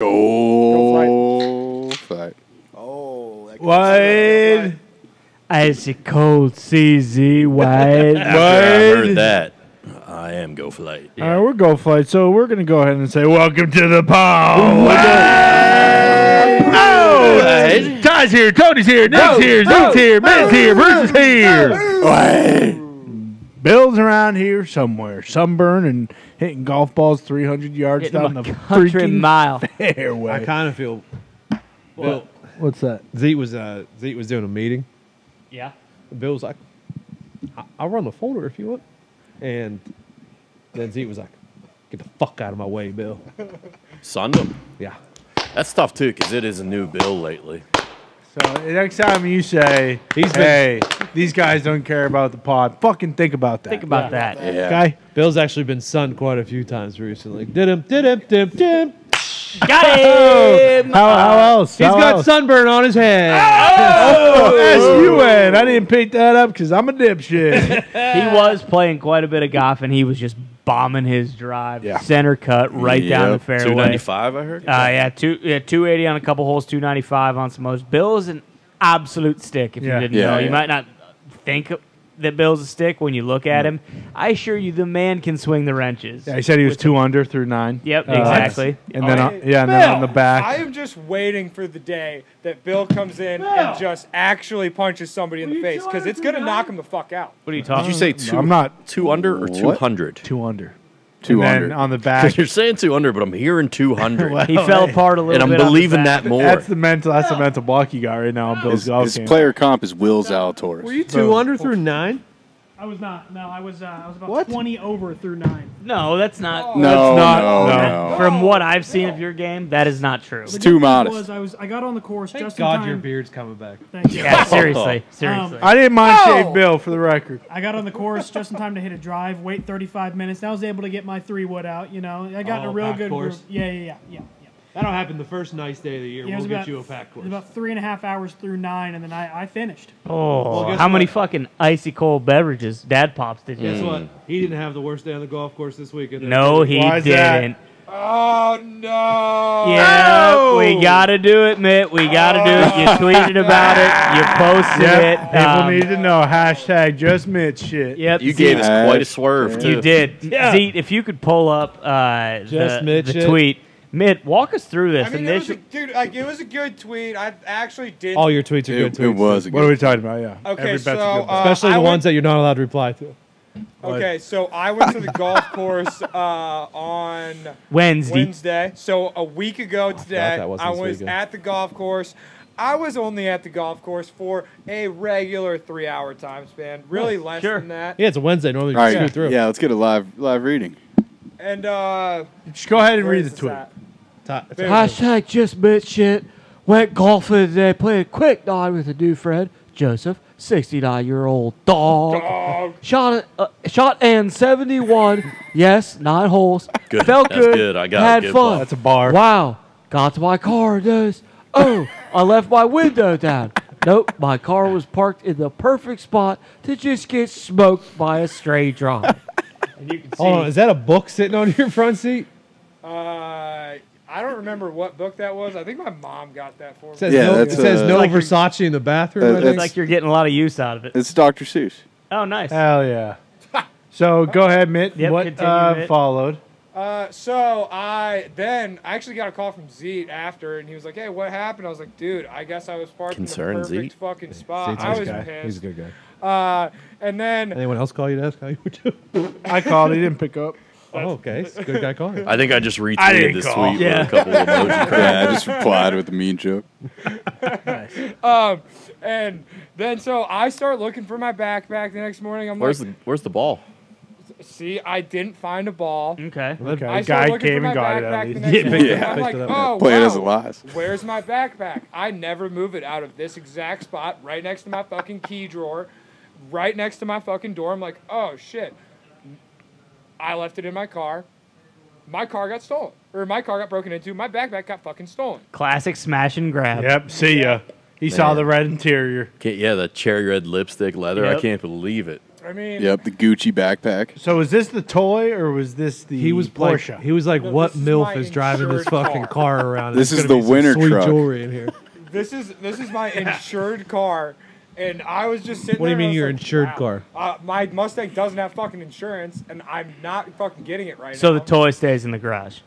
Go fight. Oh, that Wade. Icy cold CZ Wade. After I heard that, I am go flight. All right, we're go flight. So we're gonna go ahead and say welcome to the pod. Oh, Ty's here, Tony's here, Nick's here, Zeke's here, Mitt's here, Bruce is here. Bill's around here somewhere, sunburn and hitting golf balls 300 yards Hitting down the freaking mile. fairway. I kind of feel. Bill, What's that? Zeke was uh, Zeke was doing a meeting. Yeah. Bill was like, I- "I'll run the folder if you want," and then Zeke was like, "Get the fuck out of my way, Bill." Sunned him. Yeah. That's tough too, because it is a new bill lately. So next time you say, He's been- "Hey, these guys don't care about the pod," fucking think about that. Think about that. Yeah. Okay. Bill's actually been sunned quite a few times recently. Did him, did him, did him, did him. Got oh! him. How, how else? He's How got else? sunburn on his head. Oh, S-U-N. I didn't pick that up because I'm a dipshit. He was playing quite a bit of golf, and he was just bombing his drive, Yeah. center cut right down the fairway. Two ninety five, I heard. Uh, yeah, two yeah, two eighty on a couple holes, two ninety five on some others. Bill is an absolute stick. If Yeah. you didn't Yeah, know, you might not think that Bill's a stick when you look at him. I assure you, the man can swing the wrenches. Yeah, he said he was two under through nine. Yep, Uh, exactly. And then, on, yeah, and then on the back. I am just waiting for the day that Bill comes in and just actually punches somebody in the face because it's gonna knock him the fuck out. What are you talking? Did you say two? I'm not two under or two What? hundred? two under. Two and under. on the back. You're saying two under, but I'm hearing two hundred, He fell apart a little bit. and I'm bit. on the believing that more. That's the mental. That's the mental block you got right now on Bill's His, golf his game. player comp is Will Zalatoris. Were you two under through nine? I was not. No, I was. Uh, I was about What? 20 over through nine. No, that's not. no, That's not- no, no. no. From what I've seen of your game, that is not true. It's The too good thing modest. Was I was. I got on the course Thank just God in time. your beard's coming back. Thank you. Yeah, seriously, seriously. I didn't mind Oh! Shave Bill for the record. I got on the course just in time to hit a drive. Wait 35 minutes. I was able to get my three wood out. You know, I got in Oh, a real packed good course? group. Yeah, yeah, yeah, yeah. Yeah. That'll happen the first nice day of the year. Yeah, we'll about, get you a pack it course. was about three and a half hours through nine, and then I, I finished. oh, guess how many what? fucking icy cold beverages Dad pops did you? Guess eat? what? He didn't have the worst day on the golf course this weekend. No, he Why didn't. Oh no! Yeah, we gotta do it, Mitt. We gotta do it. You tweeted about it. You posted Yep. it. People Um, need to know. Hashtag just Mitt shit. Yep. you see, gave us quite a Hash- swerve too. You did. Yeah. Zeke, if you could pull up uh, Just the, Mitt the shit. tweet. Mitt, walk us through this. I mean, it was a, initial, dude, like it was a good tweet. I actually did. All your tweets are It, good it tweets. was a What are good. we talking about? Yeah. Okay, Every bet's so, a good bet. uh, Especially I the went- ones that you're not allowed to reply to. Okay, so I went to the golf course uh, on Wednesday. Wednesday. So a week ago today, that was I this was weekend. at the golf course. I was only at the golf course for a regular three-hour time span, really less sure. than that. Yeah, it's a Wednesday. Normally you right, scoot through. yeah, let's get a live live reading. And uh, Just go ahead and where read is the this tweet. at? Ta- it's There. Hashtag just Mitt shit. Went golfing today. Played a quick nine with a new friend, Joseph, 69 year old dog. Dog. Shot it, uh, shot and 71. yes, nine holes. Good. Felt That's good. good. I got Had it. Good fun. ball. That's a bar. Wow. Got to my car. and noticed, Oh, I left my window down. Nope, my car was parked in the perfect spot to just get smoked by a stray drive. And you can see. Hold on, is that a book sitting on your front seat? Uh, I don't remember what book that was. I think my mom got that for me. It says Yeah, no, it says uh, no Like Versace in the bathroom. Uh, I it's like you're getting a lot of use out of it. It's Dr. Seuss. Oh, nice. Hell yeah. So go ahead, Mitt. Yep, what continue, uh, Mitt. followed? Uh, so I then I actually got a call from Zeke after, and he was like, "Hey, what happened?" I was like, "Dude, I guess I was parked Concerned, in the perfect Zeke? fucking spot. Zeke's a I was guy. pissed." He's a good guy. Uh, and then Anyone else call you to ask how you were doing? I called. He didn't pick up. Oh, okay. It's a good guy calling. I think I just retweeted this call. tweet Yeah. with a couple of emoji Yeah. I just replied with a mean joke. um, and then so I start looking for my backpack the next morning. I'm Where's like, the Where's the ball? "See, I didn't find a ball." Okay. Okay, I guy came and got it backpack at the least. next. Yeah. I'm like, it up. "Oh Play it wow, as it lies. where's my backpack? I never move it out of this exact spot, right next to my fucking key drawer, right next to my fucking door. I'm like, oh shit. I left it in my car. My car got stolen, or my car got broken into. My backpack got fucking stolen. Classic smash and grab. Yep. See ya. He saw the red interior. Can't, yeah, the cherry red lipstick leather. Yep. I can't believe it. I mean, Yep, the Gucci backpack. So was this the toy or was this the He was Porsche? like, he was like, No, what this is MILF my is driving this insured fucking car. car around? This There's is gonna the be some winter sweet truck. jewelry in here. this is this is my insured car, and I was just sitting. What do you mean your like, insured wow. car? Uh, my Mustang doesn't have fucking insurance, and I'm not fucking getting it right So now. So the toy stays in the garage.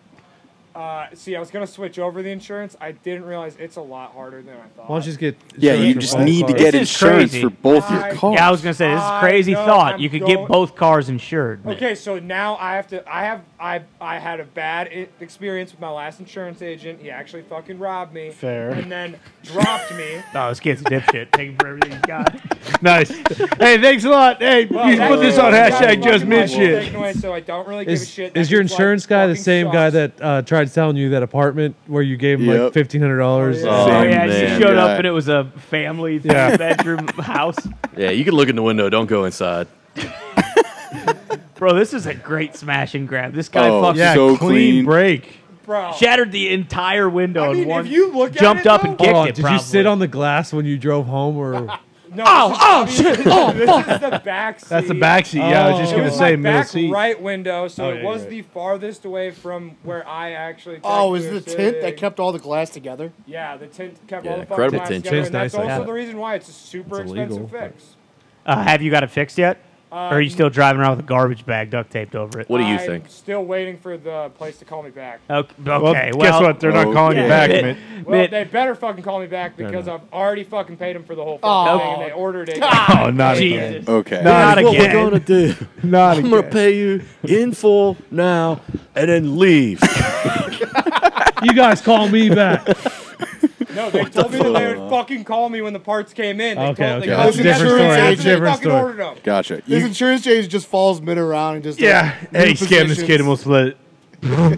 Uh, see, I was gonna switch over the insurance. I didn't realize it's a lot harder than I thought. Why don't you just get? Yeah, you just for both need to get This insurance crazy. for both your cars. Yeah, I was gonna say this is a I crazy know, thought. I'm you could going- get both cars insured. man. Okay, so now I have to. I have. I I had a bad i- experience with my last insurance agent. He actually fucking robbed me. Fair. And then dropped me. No, this kid's a dipshit. Take him for everything he's got. nice. hey, thanks a lot. Hey, Well, you that put this on hashtag just fucking mid shit. so I don't really give a Is, shit. is your insurance guy the same guy that uh, tried selling you that apartment where you gave him Yep. like fifteen hundred dollars? Oh, Oh Same yeah, man, she showed guy. up and it was a family Yeah. bedroom house. Yeah, you can look in the window. Don't go inside. Bro, this is a great smash and grab. This guy Oh, fucking Yeah, So clean, clean. break. Bro. shattered the entire window I in mean, one. if you look at jumped it, up though- and Hold kicked on, it. did you sit probably. on the glass when you drove home, or No, Oh, this oh, shit. Oh, this is the back seat. That's the back seat. Yeah, I was just Oh. It gonna was say my middle back seat. right window, so Oh, it yeah, was right. the farthest away from where I actually. Oh, is technically the tint sitting. that kept all the glass together? Yeah, the tint kept Yeah, all the fucking incredible glass tint. together, Tint's and that's nice like also that. the reason why it's a super It's expensive illegal, fix. Uh, have you got it fixed yet? Or are you Um, still driving around with a garbage bag duct taped over it? What do you I'm think? Still waiting for the place to call me back. Okay, Well, okay, guess what? They're not Oh, calling you back, man. Well, Mid- they better fucking call me back because I've already fucking paid them for the whole fucking Oh. thing, and they ordered it. Oh, not again. Okay. Not Not what again. we're gonna do. Not I'm gonna pay you in full now and then leave. you guys call me back? No, they told me that they would fucking call me when the parts came in. They Okay, told, okay. They That's a different story. That's a different fucking story. ordered them. Gotcha. His insurance agent just falls mid around and just Yeah. like, Hey, new scam this kid positions. almost let it.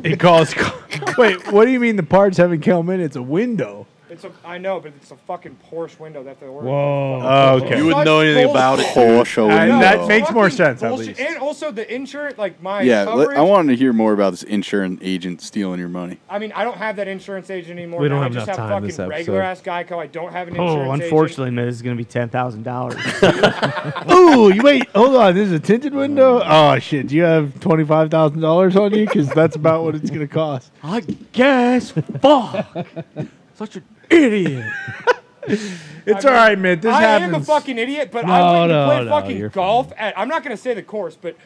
It calls. Wait, what do you mean the parts haven't come in? It's a window. It's a, I know, but it's a fucking Porsche window that they ordered. Whoa. Oh, okay. You wouldn't know anything about it. Porsche I- window. that makes more fucking sense, at bullshit. least. And also the insurance, like my yeah, let- coverage. I wanted to hear more about this insurance agent stealing your money. I mean, I don't have that insurance agent anymore. We don't now have I just enough have time fucking this episode. regular ass Geico. I don't have an oh, insurance Oh, agent. unfortunately, man, this is going to be ten thousand dollars. Ooh, you wait. Hold on. This is a tinted window. Oh shit. Do you have twenty five thousand dollars on you? Because that's about what it's gonna cost. I guess. Fuck. Such an idiot. It's I all mean, right, man. This I happens. am a fucking idiot, but No, I went no, and played no, fucking you're golf at. I'm not gonna say the course, but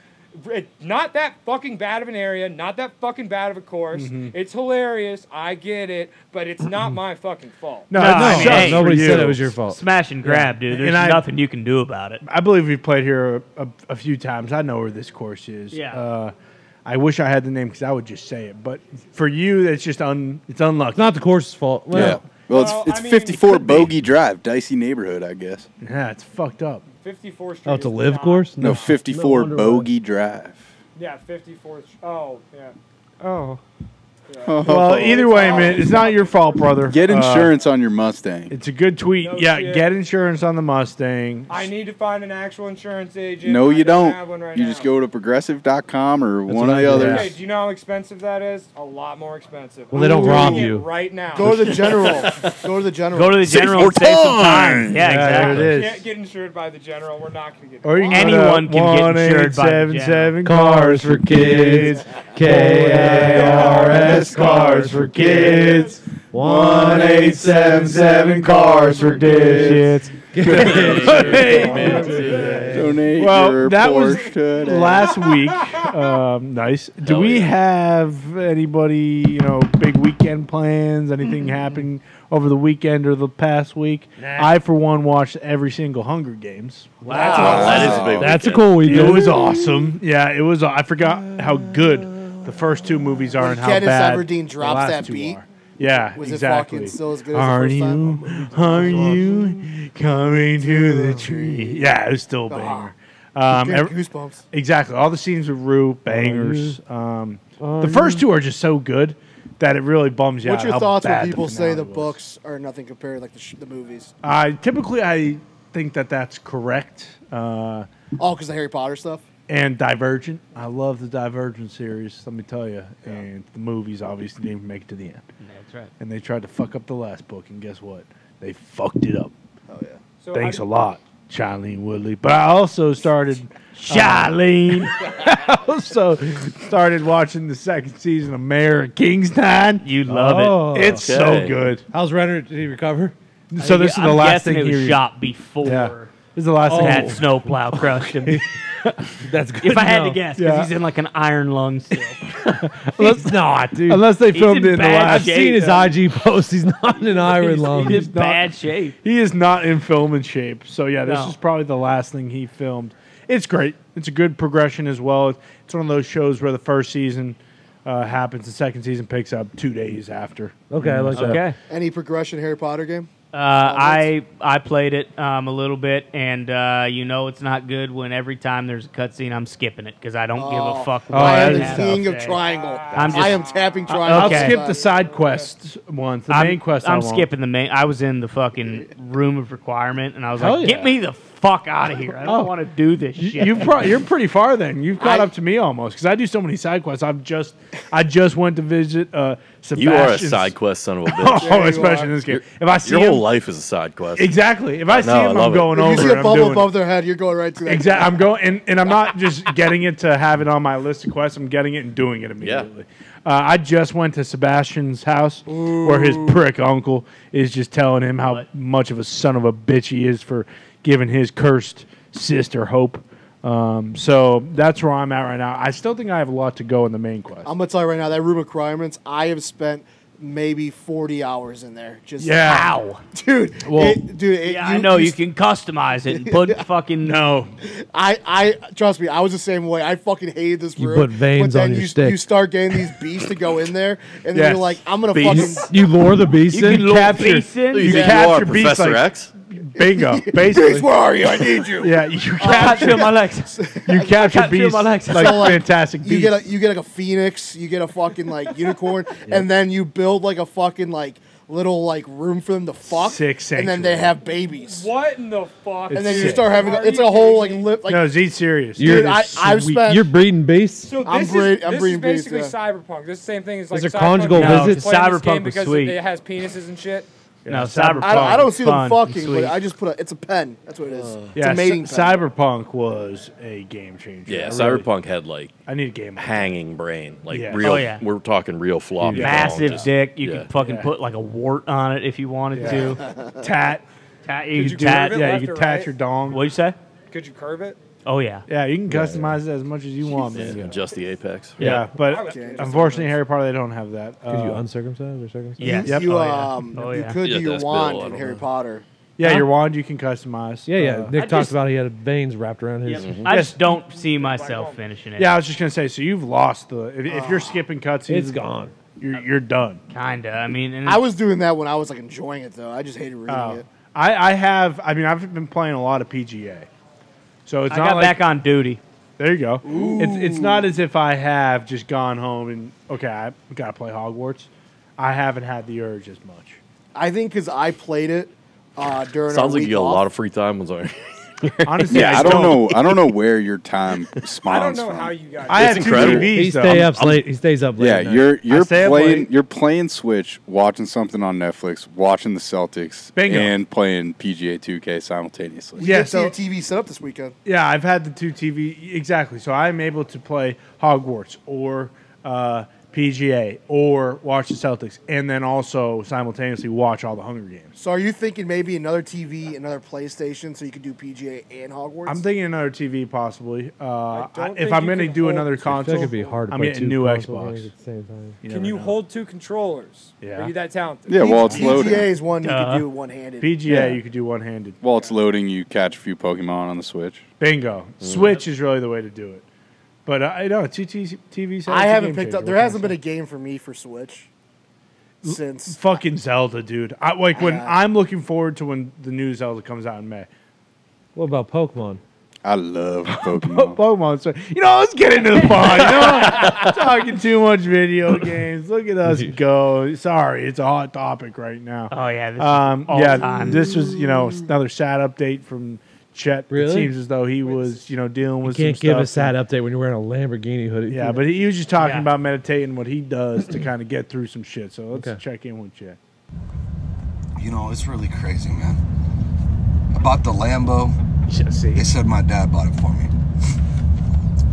it, not that fucking bad of an area, not that fucking bad of a course. Mm-hmm. It's hilarious. I get it, but it's not my fucking fault. no, No, it I mean, hey, Nobody said it was your fault. Smash and grab, dude. There's And I- nothing you can do about it. I believe we've played here a, a, a few times. I know where this course is. Yeah. Uh, I wish I had the name because I would just say it. But for you, it's just un. It's unlucky. It's not the course's fault. Well, yeah. Well, Well, it's I it's mean, 54 it could be. Bogey Drive, dicey neighborhood, I guess. Yeah, it's fucked up. 54 Street. Oh, it's a live not- course? No, 54 wonder why. Bogey Drive. Yeah, 54th. Oh, yeah. Oh. Well, either way, man, it's not your fault, brother. Get Uh, insurance on your Mustang. it's a good tweet. No yeah, shit. get insurance on the Mustang. I need to find an actual insurance agent. No, I you don't. Have one right you now. just go to progressive.com or one of I the did. others. Okay, do you know how expensive that is? A lot more expensive. Well, they don't rob doing it you. right now. Go to the general. Go to the general. Go to the general more and save some time. time. Yeah, Yeah, there exactly. it is. Can't get insured by the general. We're not going to get. Or you can Anyone go to can get insured by the 1877 cars for kids. K A R S cars for kids. One eight seven seven cars for digits. Donate Well, your that was Porsche today. last week. Um, nice. Do Hell we yeah. have anybody, you know, big weekend plans? Anything happening over the weekend or the past week? I, for one, watched every single Hunger Games. Wow. that is a big That's a weekend. cool weekend. It was awesome. Yeah, it was. I forgot how good the first two movies are When and how Katniss bad Everdeen the last that two beat, are. Yeah, Was exactly. it fucking still as good as Are the first you? time? Are you coming to the tree? Yeah, it was still a banger. Um, Get ev- goosebumps. exactly. All the scenes with Rue, bangers. Um, the first two are just so good that it really bums you What's out. What's your thoughts when bad the people say the was. books are nothing compared like the, sh- the movies? I typically I think that that's correct. Uh, Oh, because the Harry Potter stuff. And Divergent. I love the Divergent series. Let me tell you. And the movies obviously didn't even make it to the end. That's right. And they tried to fuck up the last book, and guess what? They fucked it up. Oh yeah. So Thanks how a lot. Shailene Woodley. But I also started Charlene. I also started watching the second season of Mayor of Kingstown. you love Oh. it. It's so good. How's Renner? Did he recover? So this is I'm the last guessing thing it was he shot before Yeah. This is the last thing that thing. snowplow crushed him. That's good. if I had to guess, because Yeah. he's in like an iron lung still. He's not, dude. Unless they filmed in it in the bad last. I've seen his IG post. He's not in an iron lung. He's in bad shape. He is not in film filming shape. So yeah, this No. is probably the last thing he filmed. It's great. It's a good progression as well. It's one of those shows where the first season uh, happens, the second season picks up two days after. Okay, I like that. Okay. Any progression Harry Potter game? Uh, I I played it um, a little bit, and uh, you know it's not good when every time there's a cutscene, I'm skipping it because I don't give Oh. a fuck. Oh, what I that am it the king of say. triangle. I'm just- I am tapping triangle. I'll skip the side quests once. The I'm, main quest. I I'm won't. skipping the main. I was in the fucking room of requirement, and I was Hell like, yeah. "Get me the fuck out of here! I don't Oh. want to do this shit." You've pro- you're pretty far then. You've caught I- up to me almost because I do so many side quests. I've just I just went to visit uh, You are a side quest son of a bitch. Oh, you especially are. in this game. If I see Your him, whole life is a side quest. exactly. If I see No, I him, I'm love it. going If over. you see it, a I'm bubble doing it. above their head, you're going right to that. Exactly. I'm going, and, and I'm not just getting it to have it on my list of quests. I'm getting it and doing it immediately. Uh, I just went to Sebastian's house where his prick uncle is just telling him how What? much of a son of a bitch he is for giving his cursed sister hope. Um, so that's where I'm at right now. I still think I have a lot to go in the main quest. I'm gonna tell you right now that room of requirements. I have spent maybe 40 hours in there. Just yeah. Ow. dude. Well- it- dude. It, Yeah, I know you can customize it and put fucking No. I, I trust me. I was the same way. I fucking hated this room. You put veins but then on your you, stick. You start getting these beasts to go in there, and then Yes. you're like, I'm gonna Beasts. fucking. You lure the beast You in. can capture- beasts in. You You think capture you are beasts Professor like- X? Bingo. Beast, Basically. where are you? I need you. Yeah, you oh, can't feel capture my legs. you capture can't beasts my legs. like So, like, fantastic You get a you get like a phoenix, you get a fucking like unicorn, and then you build like a fucking like little like room for them to fuck, Sick and then they sanctuary. have babies, What in the fuck? and then you sick. start having Are it's you a whole like kidding lip like no, Z's serious. Dude, You're I, I've sweet- spent You're breeding beasts. So I'm this breed- is, I'm this breeding is basically beasts, cyberpunk. This is the same thing as like there Cyberpunk. conjugal No, visits? playing this Cyberpunk game was because sweet. It has penises and shit. No, Cyberpunk. I, I don't see them fucking, but I just put a it's a pen. That's what it is. Uh, it's yeah, a mating C- pen. Cyberpunk was a game changer. Yeah, I really- Cyberpunk had like I need a game. hanging brain, like Yeah. real. Oh, yeah. We're talking real floppy. Massive bones. dick. You Yeah. could fucking Yeah. put like a wart on it if you wanted Yeah. to. Tat. Tat, you Could could tat. Yeah, you can or tat right? your dong. What'd you say? Could you curve it? Oh yeah. Yeah, you can customize it as much as you want. Yeah, man. just the apex. Yeah, I but would unfortunately, Harry Potter they don't have that. Could you Uh, uncircumcised or circumcised? Yes. Yep. You Oh, yeah. um Oh, you yeah. could You do your ask Bill, wand in don't Harry know. Potter. yeah, Huh? your wand you can customize. Yeah, yeah. Uh, Nick I talked just- about he had veins wrapped around his. I just don't see myself finishing it. yeah, I was just gonna say. So you've lost the. If, if you're skipping cutscenes, It's gone. You're you're done. Kinda. I mean, and I was doing that when I was like enjoying it though. I just hated reading Oh. it. I I have. I mean, I've been playing a lot of PGA. So it's I not got like back on duty. There you go. It's it's not as if I have just gone home and okay, I gotta play Hogwarts. I haven't had the urge as much. I think because I played it uh, during. Sounds our like you week got a lot of free time. Was on. Honestly, Yeah, I don't know. I don't know where your time I spawns don't know from. how you guys. I It's have two incredible. TVs. He stays stay I'm- up late. He stays up late. Yeah, at night. you're you're playing you're playing Switch, watching something on Netflix, watching the Celtics, Bingo. and playing PGA 2K simultaneously. Yeah, Yeah, so- so TV set up this weekend. Yeah, I've had the two TV exactly. So I'm able to play Hogwarts or uh, PGA or watch the Celtics, and then also simultaneously watch all the Hunger Games. So are you thinking maybe another TV, another PlayStation, so you could do PGA and Hogwarts? I'm thinking another TV possibly. Uh, I don't if think I'm you going to can do hold- another I console, like it'd be hard to I'm play getting a two new console Xbox. at the same time. You Can never you know. hold two controllers? Yeah. Are you that talented? Yeah, while it's loading. PGA loading. is one you Duh. could do one handed. PGA? Yeah. You could do one handed. While it's loading, you catch a few Pokemon on the Switch. Bingo. Switch is really the way to do it. But uh, I know two T- TVs. I haven't picked up. There hasn't been a game for me for Switch since. fucking Zelda, dude. I, like when Yeah. I'm looking forward to when the new Zelda comes out in May. What about Pokemon? I love Pokemon. Pokemon. So, you know, let's get into the pod. You know, talking too much video games. Look at us go. Sorry, it's a hot topic right now. Oh yeah. This Um, all yeah, time. this was you know another sad update from Chet. Really? It seems as though he was you know dealing You with. can't some give a stuff. sad update when you're wearing a Lamborghini hoodie. Yeah, but he was just talking Yeah. about meditating what he does to kind of get through some shit. So let's Okay. check in with Chet. You know, it's really crazy, man. I bought the Lambo See. They said my dad bought it for me.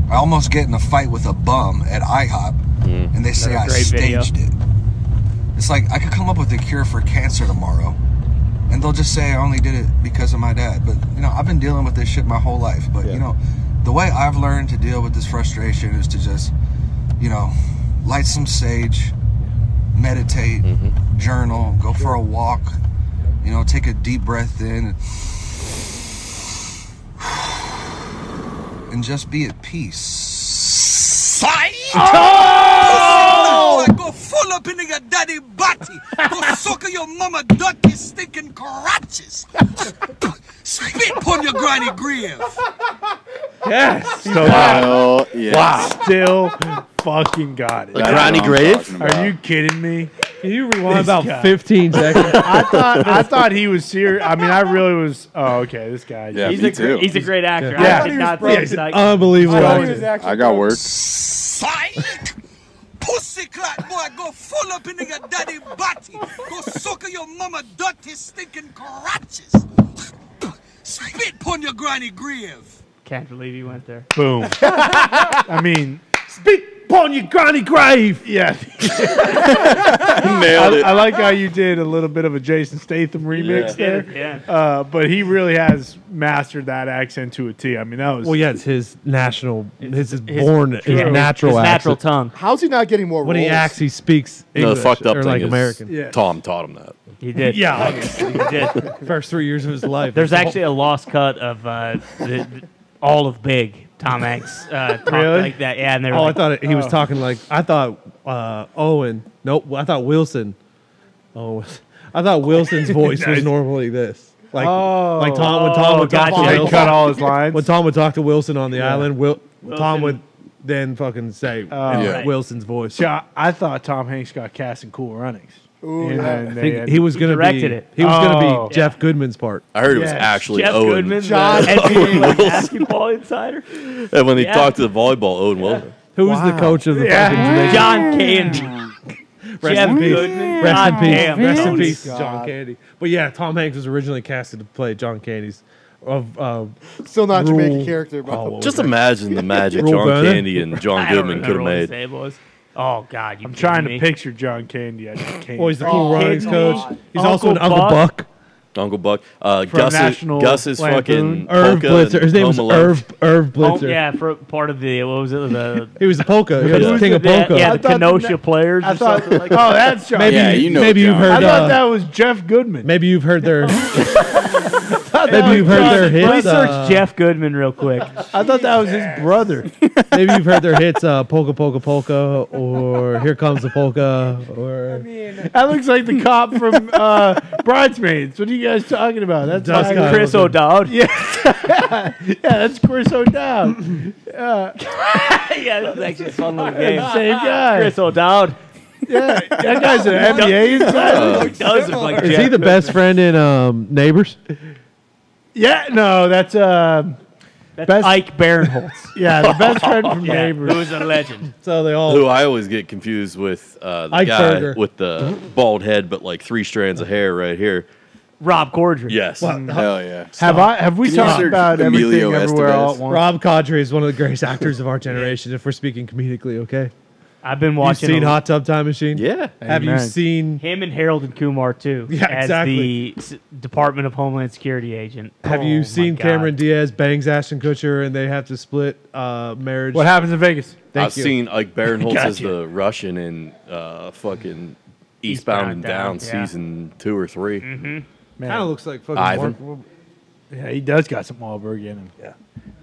I almost get in a fight with a bum at IHOP, hmm. and they say I great video. staged it. It's like I could come up with a cure for cancer tomorrow, and they'll just say I only did it because of my dad. But you know, I've been dealing with this shit my whole life. But you know, the way I've learned to deal with this frustration is to just, you know, light some sage, meditate, mm-hmm. journal, go for a walk. You know, take a deep breath in. and just be at peace. Oh! Go up into your daddy body. Go suck your mama dirty stinking crotches. Spit upon your granny grave. Yes. Still got it. Well, yeah. Wow. Still fucking got it. Like That's Granny what Grave? Are you kidding me? Can you rewind This about guy. 15 seconds? I thought I thought he was serious. I mean, I really was. Oh, okay. This guy. Yeah, He's me a gr- too. he's a great actor. Yeah. I did not Yeah, think He's an that- unbelievable I thought he was actor. actually I got good. work. Psych! Pussy clot boy, go full up in your daddy body. Go suck your mama dirty stinking crotches. Spit upon your granny grave. Can't believe you went there. Boom. I mean, Spit upon your granny grave. yeah. Nailed I, it. I like how you did a little bit of a Jason Statham remix Yeah. there. Yeah. Uh, but he really has mastered that accent to a T. I mean, that was. Well, yeah, it's his national, his, his His- born, his yeah, natural his natural accent. tongue. How's he not getting more When he roles? acts, he speaks No, English the fucked up or thing like is American. Yeah. Tom taught him that. He did. Yeah, Obviously, he did. first three years of his life. There's actually a lost cut of uh, the, the- all of Big. Tom Hanks uh, talked Really? like that. Yeah, and they were Oh, I thought it, he was Oh. talking like I thought uh, Owen. Nope, I thought Wilson. Oh, I thought Wilson's voice was normally this. Like, Oh. like Tom when Tom Oh, would talk gotcha. to Wilson. cut all his lines. When Tom would talk to Wilson on the Yeah. island, Will, Wilson. Tom would then fucking say Oh. in Yeah. Wilson's voice. See, I, I thought Tom Hanks got cast in Cool Runnings. Ooh, And yeah. then I think he was gonna be. it. He was Oh. gonna be Jeff Goodman's part. I heard it was actually Jeff Owen. Goodman, John the King. Basketball insider. And when they Yeah. talked to the volleyball, Owen Wilson. Who was the coach of the Yeah. fucking Jamaican? John Candy. Rest Jeff in peace. Goodman. Rest God in peace. damn, Rest in peace, God. John Candy. But yeah, Tom Hanks was originally casted to play John Candy's of uh, Still not a Jamaican character, bro. oh, Just imagine the magic John Candy and John Goodman could remember have what his made. Name was. Oh God, you I'm trying to picture John Candy. I just can't. Oh, he's the cool Oh, runnings Uncle coach. Buck. He's also an Uncle Uncle Buck. Buck. Uncle Buck. Uh, Gus, National Gus is Lampoon. fucking Irv Polka Blitzer. and His name was Home Alone. Irv Irv Oh, Blitzer. yeah, for part of the what was it? The He was a polka. He was Yeah. the king of polka. yeah, I the Kenosha na- players. I or thought. something like oh, that's John. Maybe Yeah, you know maybe you've heard. I thought uh, that was Jeff Goodman. maybe you've heard their. thought that maybe you've heard their hits. Please search uh, Jeff Goodman real quick. I thought that was his brother. Maybe you've heard their hits. Uh, polka polka polka, or here comes the polka, or That looks like the cop from uh, Bridesmaids. What are you guys talking about? That's Does like- Chris O'Dowd. Yeah, yeah, that's Chris O'Dowd. yeah, that's actually a fun little game. Same guy. Chris O'Dowd. Yeah, that guy's an NBA insider. Does look like is Jeff he the best friend in um, Neighbors? Yeah, no, that's uh, That's best- Ike Barinholtz. yeah, the best friend from yeah, Neighbors. who is a legend. So they all. Who I always get confused with uh, the Ike guy Berger. with the bald head, but like three strands of hair right here. Rob Corddry. Yes. Hell yeah. Have I? Have we Can talked about Emilio everything everywhere all at Estevez? once? Rob Corddry is one of the greatest actors of our generation. If we're speaking comedically, okay. I've been watching. You've watching seen a- Hot Tub Time Machine? Yeah. Have you seen? him and Harold and Kumar too. Yeah, as exactly. the S- Department of Homeland Security agent. Have Oh, you seen Cameron Diaz bangs Ashton Kutcher and they have to split uh, marriage? What happens in Vegas? Thank I've you. seen Ike Barinholtz as Gotcha. the Russian in uh, fucking Eastbound, Eastbound and Down, Down, yeah. Mm-hmm. season two or 3 Man, Kind of looks like fucking Ivan. Mark- yeah, he does got some Wahlberg in him. Yeah.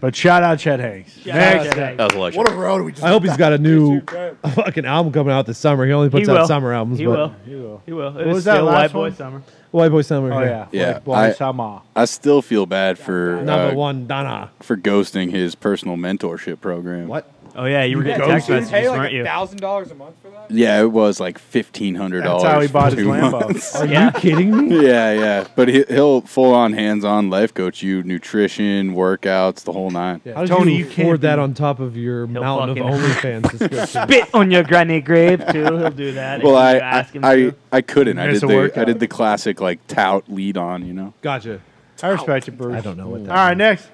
But shout out Chet Hanks. Shout Next. out to Hanks. That was. What a road we just. I hope he's got a new fucking album coming out this summer. He only puts He out will. summer albums. He but will. He will. He will. It What was was that still last White Boy one? Summer. White Boy Summer. Oh yeah. Yeah, White Boy I- Sama. I still feel bad for Number uh, one, Donna. for ghosting his personal mentorship program. What? Oh yeah, you were getting go text to- You messages, pay like weren't a you? thousand dollars a month for that? Yeah, it was like fifteen hundred dollars. That's how he bought his two Lambo. Are Yeah. you kidding me? yeah, yeah, but he, he'll full on hands on life coach you, nutrition, workouts, the whole nine. How did Tony, you you can't afford that on top of your He'll mountain of fucking- OnlyFans subscription? Spit on your granny grave too. He'll do that. Well, I you him I, I. I couldn't. I did a the I did the classic like tout lead on. You know, Gotcha. I respect you, Bruce. I don't know what mm. that All right, next.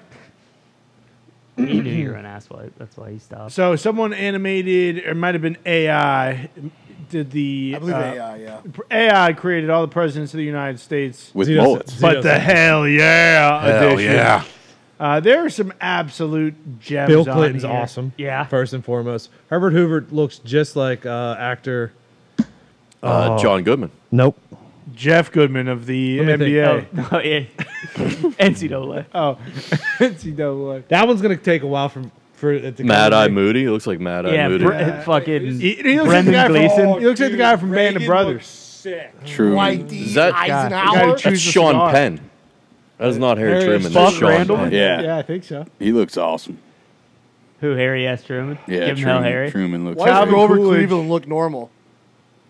He knew you were an asswipe. That's why he stopped. So someone animated, or it might have been AI, did the I believe uh, AI, yeah. AI created all the presidents of the United States with Zito- bullets. Zito but the hell yeah Hell edition. yeah. Uh, there are some absolute gems. Bill on Clinton's here. awesome. Yeah. First and foremost, Herbert Hoover looks just like uh, actor. Uh, Oh. John Goodman. Nope. Jeff Goodman of the Let me think. NBA. Oh, no, oh, yeah. NCAA. Oh, NCAA. That one's gonna take a while for for it to Mad Eye. Moody. It looks like Mad Eye Yeah, Moody. Bre- uh, fucking He, he looks Brendan like the guy Gleeson. He looks like the guy from Band of Brothers. Sick. True. Whitey Is that- guy Eisenhower. That's Sean cigar. Penn. That is not Harry Harry Truman. That's Sean Randall? Penn. Yeah. Yeah, I think so. He looks awesome. who Harry S. Truman. Yeah, Give him hell, Harry. Truman looks Why does Calvin Grover Cleveland look normal?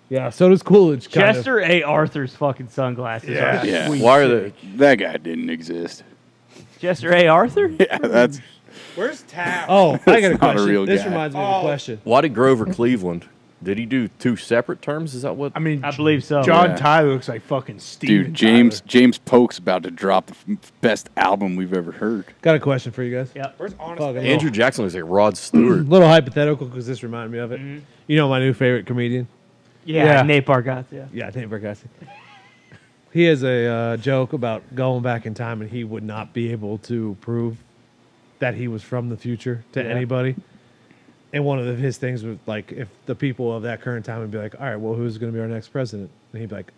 Yeah. So does Coolidge. Kind of. Chester A. Arthur's fucking sunglasses. Yeah. Are Yeah. sweet. Why are they? That guy didn't exist. Chester A. Arthur? Yeah, that's Where's Taft? Oh, I got a not a question. real this guy. reminds me of a oh. question. Why did Grover Cleveland? Did he do two separate terms? Is that what? I mean, I believe so. John Yeah. Tyler looks like fucking Steven dude. James Tyler. James Polk's about to drop the f- best album we've ever heard. Got a question for you guys. Yep. Where's Honest Fucking Faith? Andrew Jackson looks like Rod Stewart. little hypothetical because this reminded me of it. Mm-hmm. You know my new favorite comedian? Yeah, Yeah. Nate Bargatze. Yeah. Yeah, Nate Bargatze. He has a uh, joke about going back in time and he would not be able to prove that he was from the future to Yeah. anybody. And one of the, his things was like, if the people of that current time would be like, all right, well, who's going to be our next president? And he'd be like,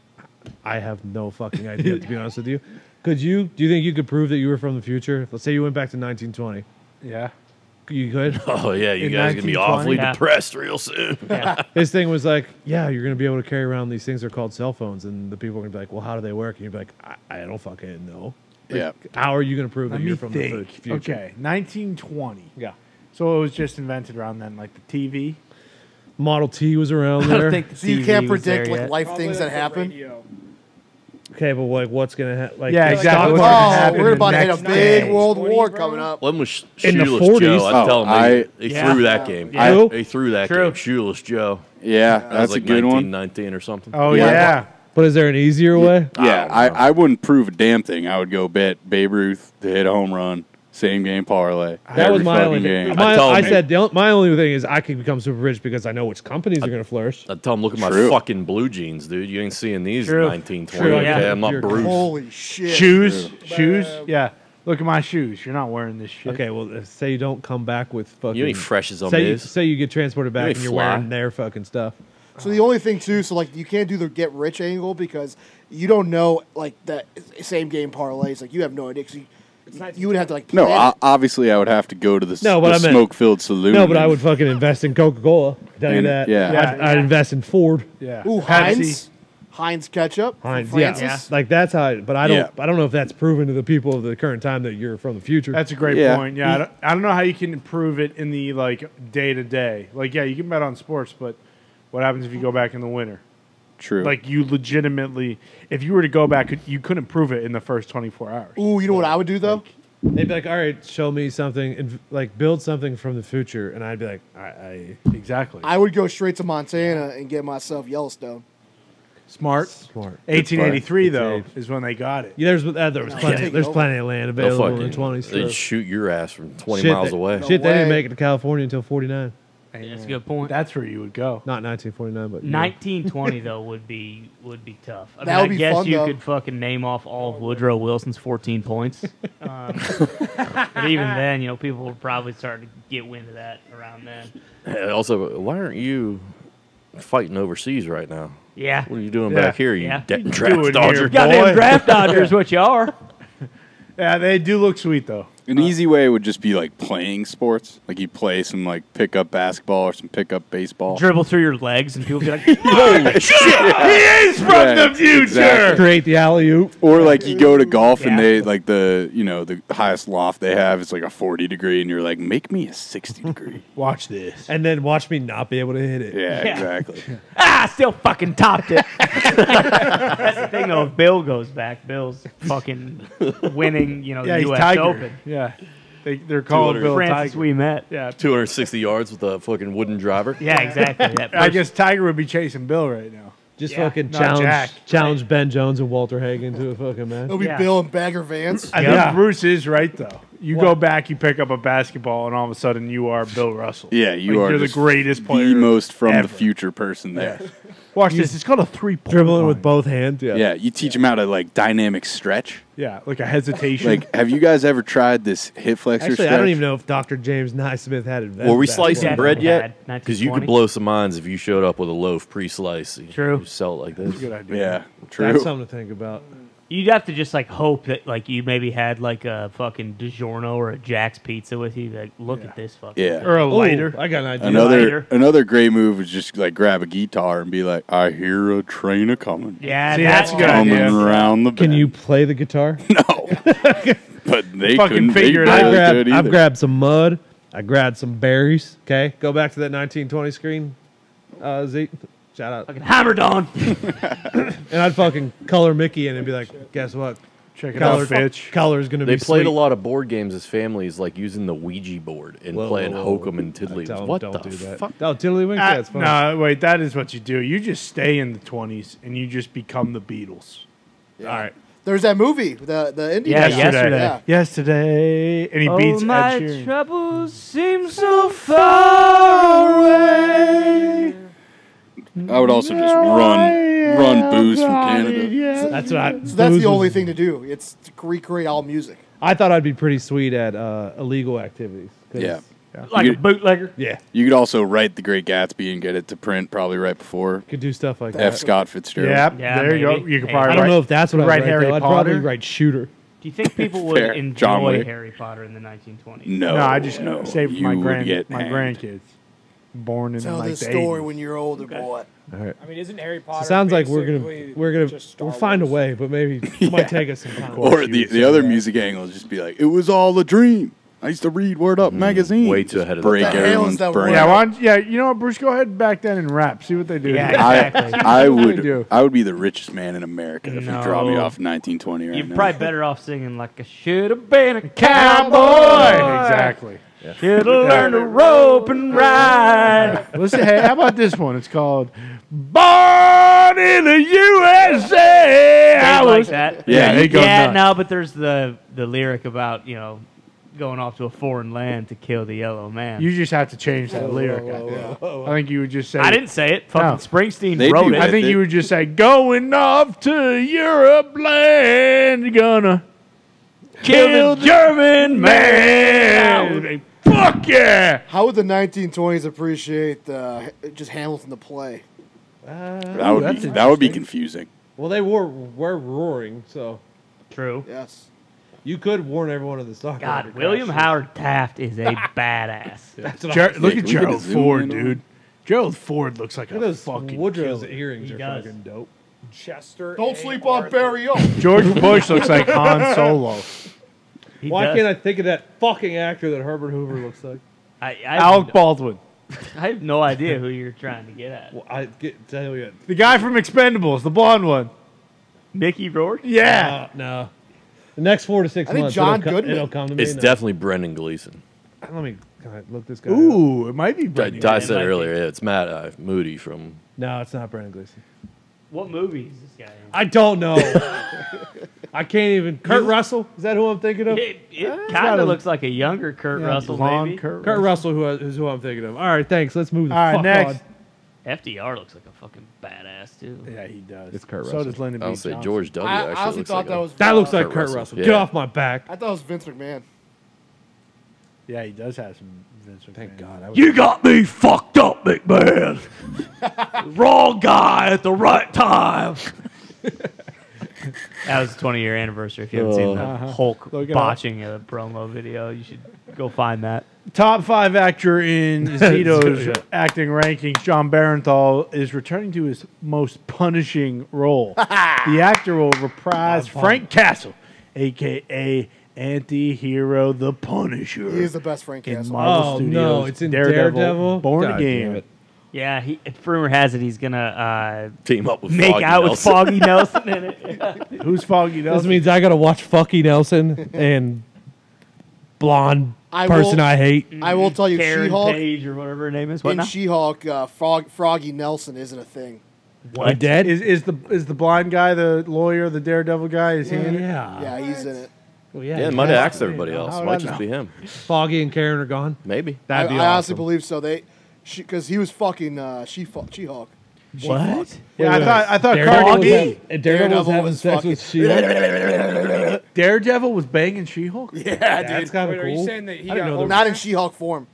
I have no fucking idea, to be honest with you. Could you, do you think you could prove that you were from the future? Let's say you went back to 1920. Yeah. You could? Oh yeah, you In guys gonna be 1920? awfully Yeah. depressed real soon. Yeah. His thing was like, yeah, you're going to be able to carry around these things. They're called cell phones. And the people are going to be like, well, how do they work? And you'd be like, I, I don't fucking know. Yeah. How are you going to prove Let that me you're from the think. fu- future? Okay, 1920. Yeah. So it was just invented around then, like the TV. Model T was around I there. don't think the So you TV can't was there predict like yet. life Probably things that like the happen. Radio. okay, but like, what's going to happen? Like, Yeah, exactly. stock What's gonna Oh, happen we're in about to hit a next big decade? world war bro. coming up. When was Sh- In the Shoeless 40s. Joe? I'd Oh, tell him I- they, they Yeah. threw that game. Yeah. Who? They threw that True. game. Shoeless Joe. Yeah, That that's was like a good one. 1919 or something. Oh Yeah. yeah. But is there an easier way? Yeah, don't I. I wouldn't prove a damn thing. I would go bet Babe Ruth to hit a home run, same game parlay. That was my fucking only. game. My, I tell I him- said the, on- my only thing is I could become super rich because I know which companies are going to flourish. I'd tell him, look at my True. fucking blue jeans, dude. You ain't seeing these True. in 1920. True, Okay, yeah. I'm not You're Bruce. Holy shit! Shoes, shoes. Yeah. Look at my shoes. You're not wearing this shit. Okay, well, uh, say you don't come back with fucking. You ain't fresh as a say, you, miz. say you get transported back ain't and you're fly. wearing their fucking stuff. So the only thing too, so like you can't do the get rich angle because you don't know like that same game parlays. Like you have no idea. 'cause you, you would have to like No, plan o- it. obviously I would have to go to the, No, but the I meant- smoke-filled saloon. No, but I and- would fucking invest in Coca Cola. Tell you And- that. yeah. Yeah. I'd, I'd invest in Ford. Yeah. Ooh, Heinz, Heinz ketchup, from Heinz, yeah. Francis. like that's how. I, but I don't. Yeah. I don't know if that's proven to the people of the current time that you're from the future. That's a great Yeah. point. Yeah, I don't, I don't know how you can improve it in the like day to day. Like, yeah, you can bet on sports, but what happens if you go back in the winter? True. Like, you legitimately, if you were to go back, you couldn't prove it in the first 24 hours. Ooh, you know what I would do though? They'd be like, "All right, show me something, and like build something from the future," and I'd be like, "I, I Exactly. I would go straight to Montana and get myself Yellowstone. Smart. smart." 1883 Good though save. is when they got it. Yeah, there's uh, there was No, plenty. take There's over. plenty of land They'll available in the fucking, twenties. they'd shoot your ass from 20 Shit, miles they- away. No Shit, they didn't way. make it to California until '49. That's a good point. That's where you would go. Not 1949, but you 1920 though would be would be tough. I That mean, would I be guess fun, you though. could fucking name off all of Woodrow Wilson's 14 points. Um, but even then, you know, people would probably start to get wind of that around then. Hey, Also, why aren't you fighting overseas right now? Yeah. What are you doing Yeah. back here, you Yeah. debt and doing draft here, dodger? boy? Goddamn draft dodgers, what you are. Yeah, they do look sweet though. An easy way would just be like playing sports. Like you play some like pickup basketball or some pickup baseball. Dribble through your legs, and people be like, Holy shit! He is from Yeah, the future. exactly. create the alley oop. Or like you go to golf and they like the you know the highest loft they have is like a forty degree and you're like make me a sixty degree. Watch this. and then watch me not be able to hit it. Yeah, Yeah. exactly. ah, I still fucking topped it. That's the thing, though. If Bill goes back, Bill's fucking winning, you know, Yeah, the he's U.S. Tiger. Open. Yeah, they, they're calling 200. Bill Francis, Tiger. we met. yeah, 260 yards with a fucking wooden driver. Yeah, exactly. That I first- guess Tiger would be chasing Bill right now. Just Yeah. fucking No, challenge Jack. challenge Ben Jones and Walter Hagen to a fucking match. It'll be Yeah. Bill and Bagger Vance. I Yeah. think Bruce is right though. You go back, you pick up a basketball, and all of a sudden you are Bill Russell. Yeah, you Like, are You're the just greatest player. the most from ever. the future person there. Watch this. It's called a three point. Dribbling with both hands. Yeah. Yeah, you teach them how to like dynamic stretch. Yeah, like a hesitation. Like, have you guys ever tried this hip flexor Actually, stretch? I don't even know if Dr. James Naismith had it. Were we that. slicing bread yet? Because you could blow some minds if you showed up with a loaf pre-sliced. You- True. You sell it like this. Good idea. Yeah, true. That's something to think about. You'd have to just like hope that like you maybe had like a fucking DiGiorno or a Jack's Pizza with you. Like, look at this fucking. Yeah. Or a Ooh, lighter. I got an idea. Another lighter. another great move is just like grab a guitar and be like, "I hear a train a coming, Yeah, See, that's that's good coming idea. around the Can bend." you play the guitar? No, but they Fucking couldn't figure it they out. I barely grabbed, could I've either. grabbed some mud. I grabbed some berries. Okay, go back to that 1920 screen. Uh, Zeke, shout out. Fucking hammered on. And I'd fucking color Mickey in and be like, guess what? Check it Color, out, bitch. color's gonna be. They be played sweet. a lot of board games as families, like using the Ouija board and Whoa, playing whoa, whoa. hokum and I tiddly. tell 'em What don't the do that. fuck? Oh, Tiddlywinks? Ah, yeah, it's fun. no, wait. That is what you do. You just stay in the twenties and you just become the Beatles. All right. There's that movie, the the indie. Yeah, guy. yesterday. Yeah. Yesterday, and he oh, beats my Ed Sheeran. troubles seem so far away. I would also just run run booze from Canada. That's what I. So that's booze the only was- thing to do. It's to recreate all music. I thought I'd be pretty sweet at uh, illegal activities. 'cause- Yeah. Like You a bootlegger. Yeah. You could also write The Great Gatsby and get it to print probably right before Could do stuff like F. that. Scott Fitzgerald. Yep, Yeah, there you go. maybe. You could Hey, probably I don't write- know if that's what I'd write write. Harry though. I'd Potter. probably write shooter. Do you think people would Fair. John enjoy Wick. Harry Potter in the 1920s? No, No, I just no, saved you my would grand get my hanged. grandkids. Born in Tell like this the story 80s. when you're older, boy. All right. I mean, isn't Harry So Potter? it sounds like we're gonna we're gonna we'll find a way, but maybe it might take us some time. Or the, the other that. music angle is just be like, it was all a dream. I used to read Word Up mm, magazine. way too ahead of break the hell everyone's brain. Yeah, why yeah. You know what, Bruce? Go ahead back then and rap. See what they do. Yeah, I, exactly. I What do would? I would be the richest man in America if you draw me No. off 1920 right You're now. probably better off singing like I should have been a Cowboy. cowboy. Exactly. Should have learned to rope and ride. Listen, hey, how about this one? It's called "Born in the USA." I Things like was- that. Yeah, they go yeah, nuts. no, but there's the the lyric about you know going off to a foreign land to kill the yellow man. You just have to change that lyric. I think you would just say. I didn't say it. Fucking No. Springsteen They wrote it. I think it. you would just say, "Going off to Europe land, gonna kill the German man." Fuck yeah! How would the 1920s appreciate uh, just Hamilton the play? that would that's be that would be confusing. Well, they were were roaring, so True. Yes. you could warn everyone of the stock. God, William crash. Howard Taft is a badass. That's what Ger- I look at we Gerald zoom Ford, in on dude. Gerald Ford looks like Look a those fucking Woodrow's killer. earrings He are does. fucking dope. Chester. Don't A. sleep on Barry O. George Bush looks like Han Solo. He Why does. can't I think of that fucking actor that Herbert Hoover looks like? I, I, Alec Baldwin, I have no idea who you're trying to get at. Well, I get tell you. the guy from Expendables, the blonde one. Mickey Rourke? Yeah, Uh, no. The next four to six I think months, John it'll, co- Goodman. it'll come to me. It's now. definitely Brendan Gleeson. Let me can look this guy. up? Ooh, it might be. I, Brendan. I it said might earlier, yeah, it's Matt uh, Moody from. No, it's not Brendan Gleeson. What movie is this guy in? I don't know. I can't even. Kurt Russell is that who I'm thinking of? It, it ah. got kind of looks like a younger Kurt Yeah, Russell, blonde maybe. Kurt Kurt Russell. Russell, who is who I'm thinking of. All right, thanks. Let's move the All right, fuck next. on. FDR looks like a fucking badass too. Yeah, he does. It's Kurt So Russell. does Lyndon B. I'll say Johnson. George W. I, I actually honestly looks thought like that a- was That looks like Kurt Kurt Russell, Russell. yeah. Get off my back. I thought it was Vince McMahon. Yeah, he does have some Vince McMahon. Thank God. I was- You got me fucked up, McMahon. Wrong guy at the right time. that was the 20 year anniversary. If you haven't seen the Uh-huh. Hulk Look it up. botching a promo video, you should go find that. Top five actor in Zito's acting rankings, Jon Bernthal is returning to his most punishing role. the actor will reprise Frank Castle, aka anti-hero the Punisher. He is the best Frank in Castle. Marvel Oh, Studios. no, it's in Daredevil? Born God Again. Yeah, he, rumor has it he's gonna uh, Team up with make Foggy out with Foggy Nelson in it. Who's Foggy Nelson? This means I gotta watch Foggy Nelson and blonde I person will- I hate. I will tell you, Karen She-Hulk Page or whatever her name is. What in now? She-Hulk, uh, Frog, Froggy Nelson isn't a thing. What? dead? Is is the is the blind guy the lawyer, the daredevil guy? Is he in it? yeah. Yeah, he's in it. Well, Yeah, yeah. it might have has asked everybody else. How would Might just know? be him. Foggy and Karen are gone. Maybe. That'd I, be I honestly awesome. believe so. They, because he was fucking uh, she she Hulk. What? Yeah, I thought I thought Daredevil Cardi was, B, ha- Daredevil was Daredevil having was sex fucking- with She-Hulk. Daredevil was banging She-Hulk, Yeah, That's dude. kind Wait, of are you cool. saying that he I didn't got know Hulk there Not in She-Hulk form.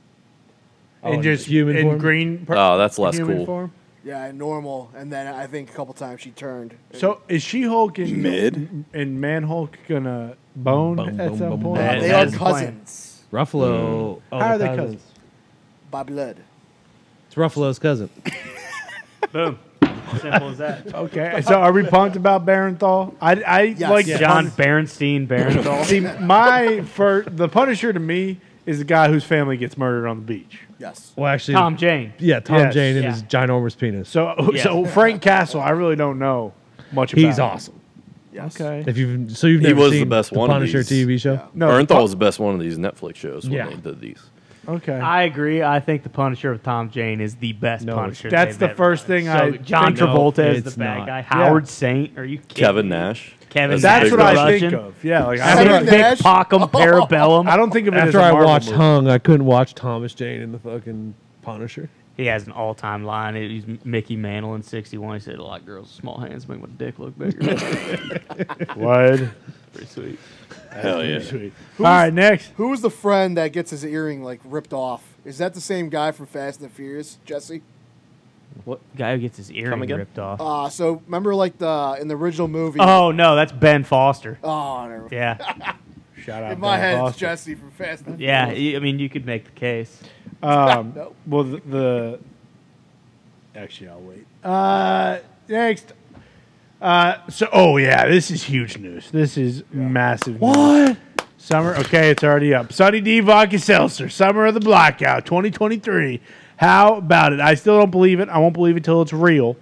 Oh, and just human in form? green. per- Oh, that's less human cool. Form. Yeah, normal. And then I think a couple times she turned. So is She-Hulk and Mid? and Man-Hulk gonna bone Boom, at boom, some boom, point? boom. They that are is the plan. cousins Ruffalo. Mm. Oh, How are they're they cousins? by blood. It's Ruffalo's cousin. Boom. Simple as that. Okay, so are we pumped about Barenthal? I I Yes. like Yes. John Berenstein Barenthal. See, my for the Punisher to me is the guy whose family gets murdered on the beach. Yes. Well, actually, Tom Jane. Yeah, Tom Yes. Jane and Yeah. his ginormous penis. So Yeah. so Frank Castle, I really don't know much about. Him. He's awesome. Yes. Okay. If you've so you've He never was the seen best one of Punisher these. TV show. No, Bernthal was the best one of these Netflix shows when Yeah. they did these. Okay. I agree. I think the Punisher of Tom Jane is the best No, Punisher. that's they've the ever first done. thing So I John think of. Travolta is It's the bad not. guy. Howard Saint. Are you kidding Kevin me? Nash. Kevin That's That's Nash. what I Russian. think of. Yeah, like I Kevin don't, Nash? Pickpocket Parabellum. I don't think of it After as a I Marvel watched movie. Hung, I couldn't watch Thomas Jane in the fucking Punisher. He has an all-time line. He's Mickey Mantle in '61. He said, "A lot of girls with small hands make my dick look bigger." What? Pretty sweet. Hell yeah. Sweet. All right, next. Who was the friend that gets his earring like ripped off? Is that the same guy from Fast and the Furious, Jesse? What guy who gets his earring ripped off. Uh, so remember like the in the original movie. oh no, that's Ben Foster. Oh, never. Yeah, Shout out. In my Ben head, it's Jesse from Fast and the yeah. I mean, you could make the case. Um, well, the, the actually, I'll wait. Uh, next. Uh, so, oh yeah, this is huge news. This is massive. What? Summer. Okay, it's already up. Sunny D Vodka Seltzer. Summer of the Blackout, 2023. How about it? I still don't believe it. I won't believe it till it's real.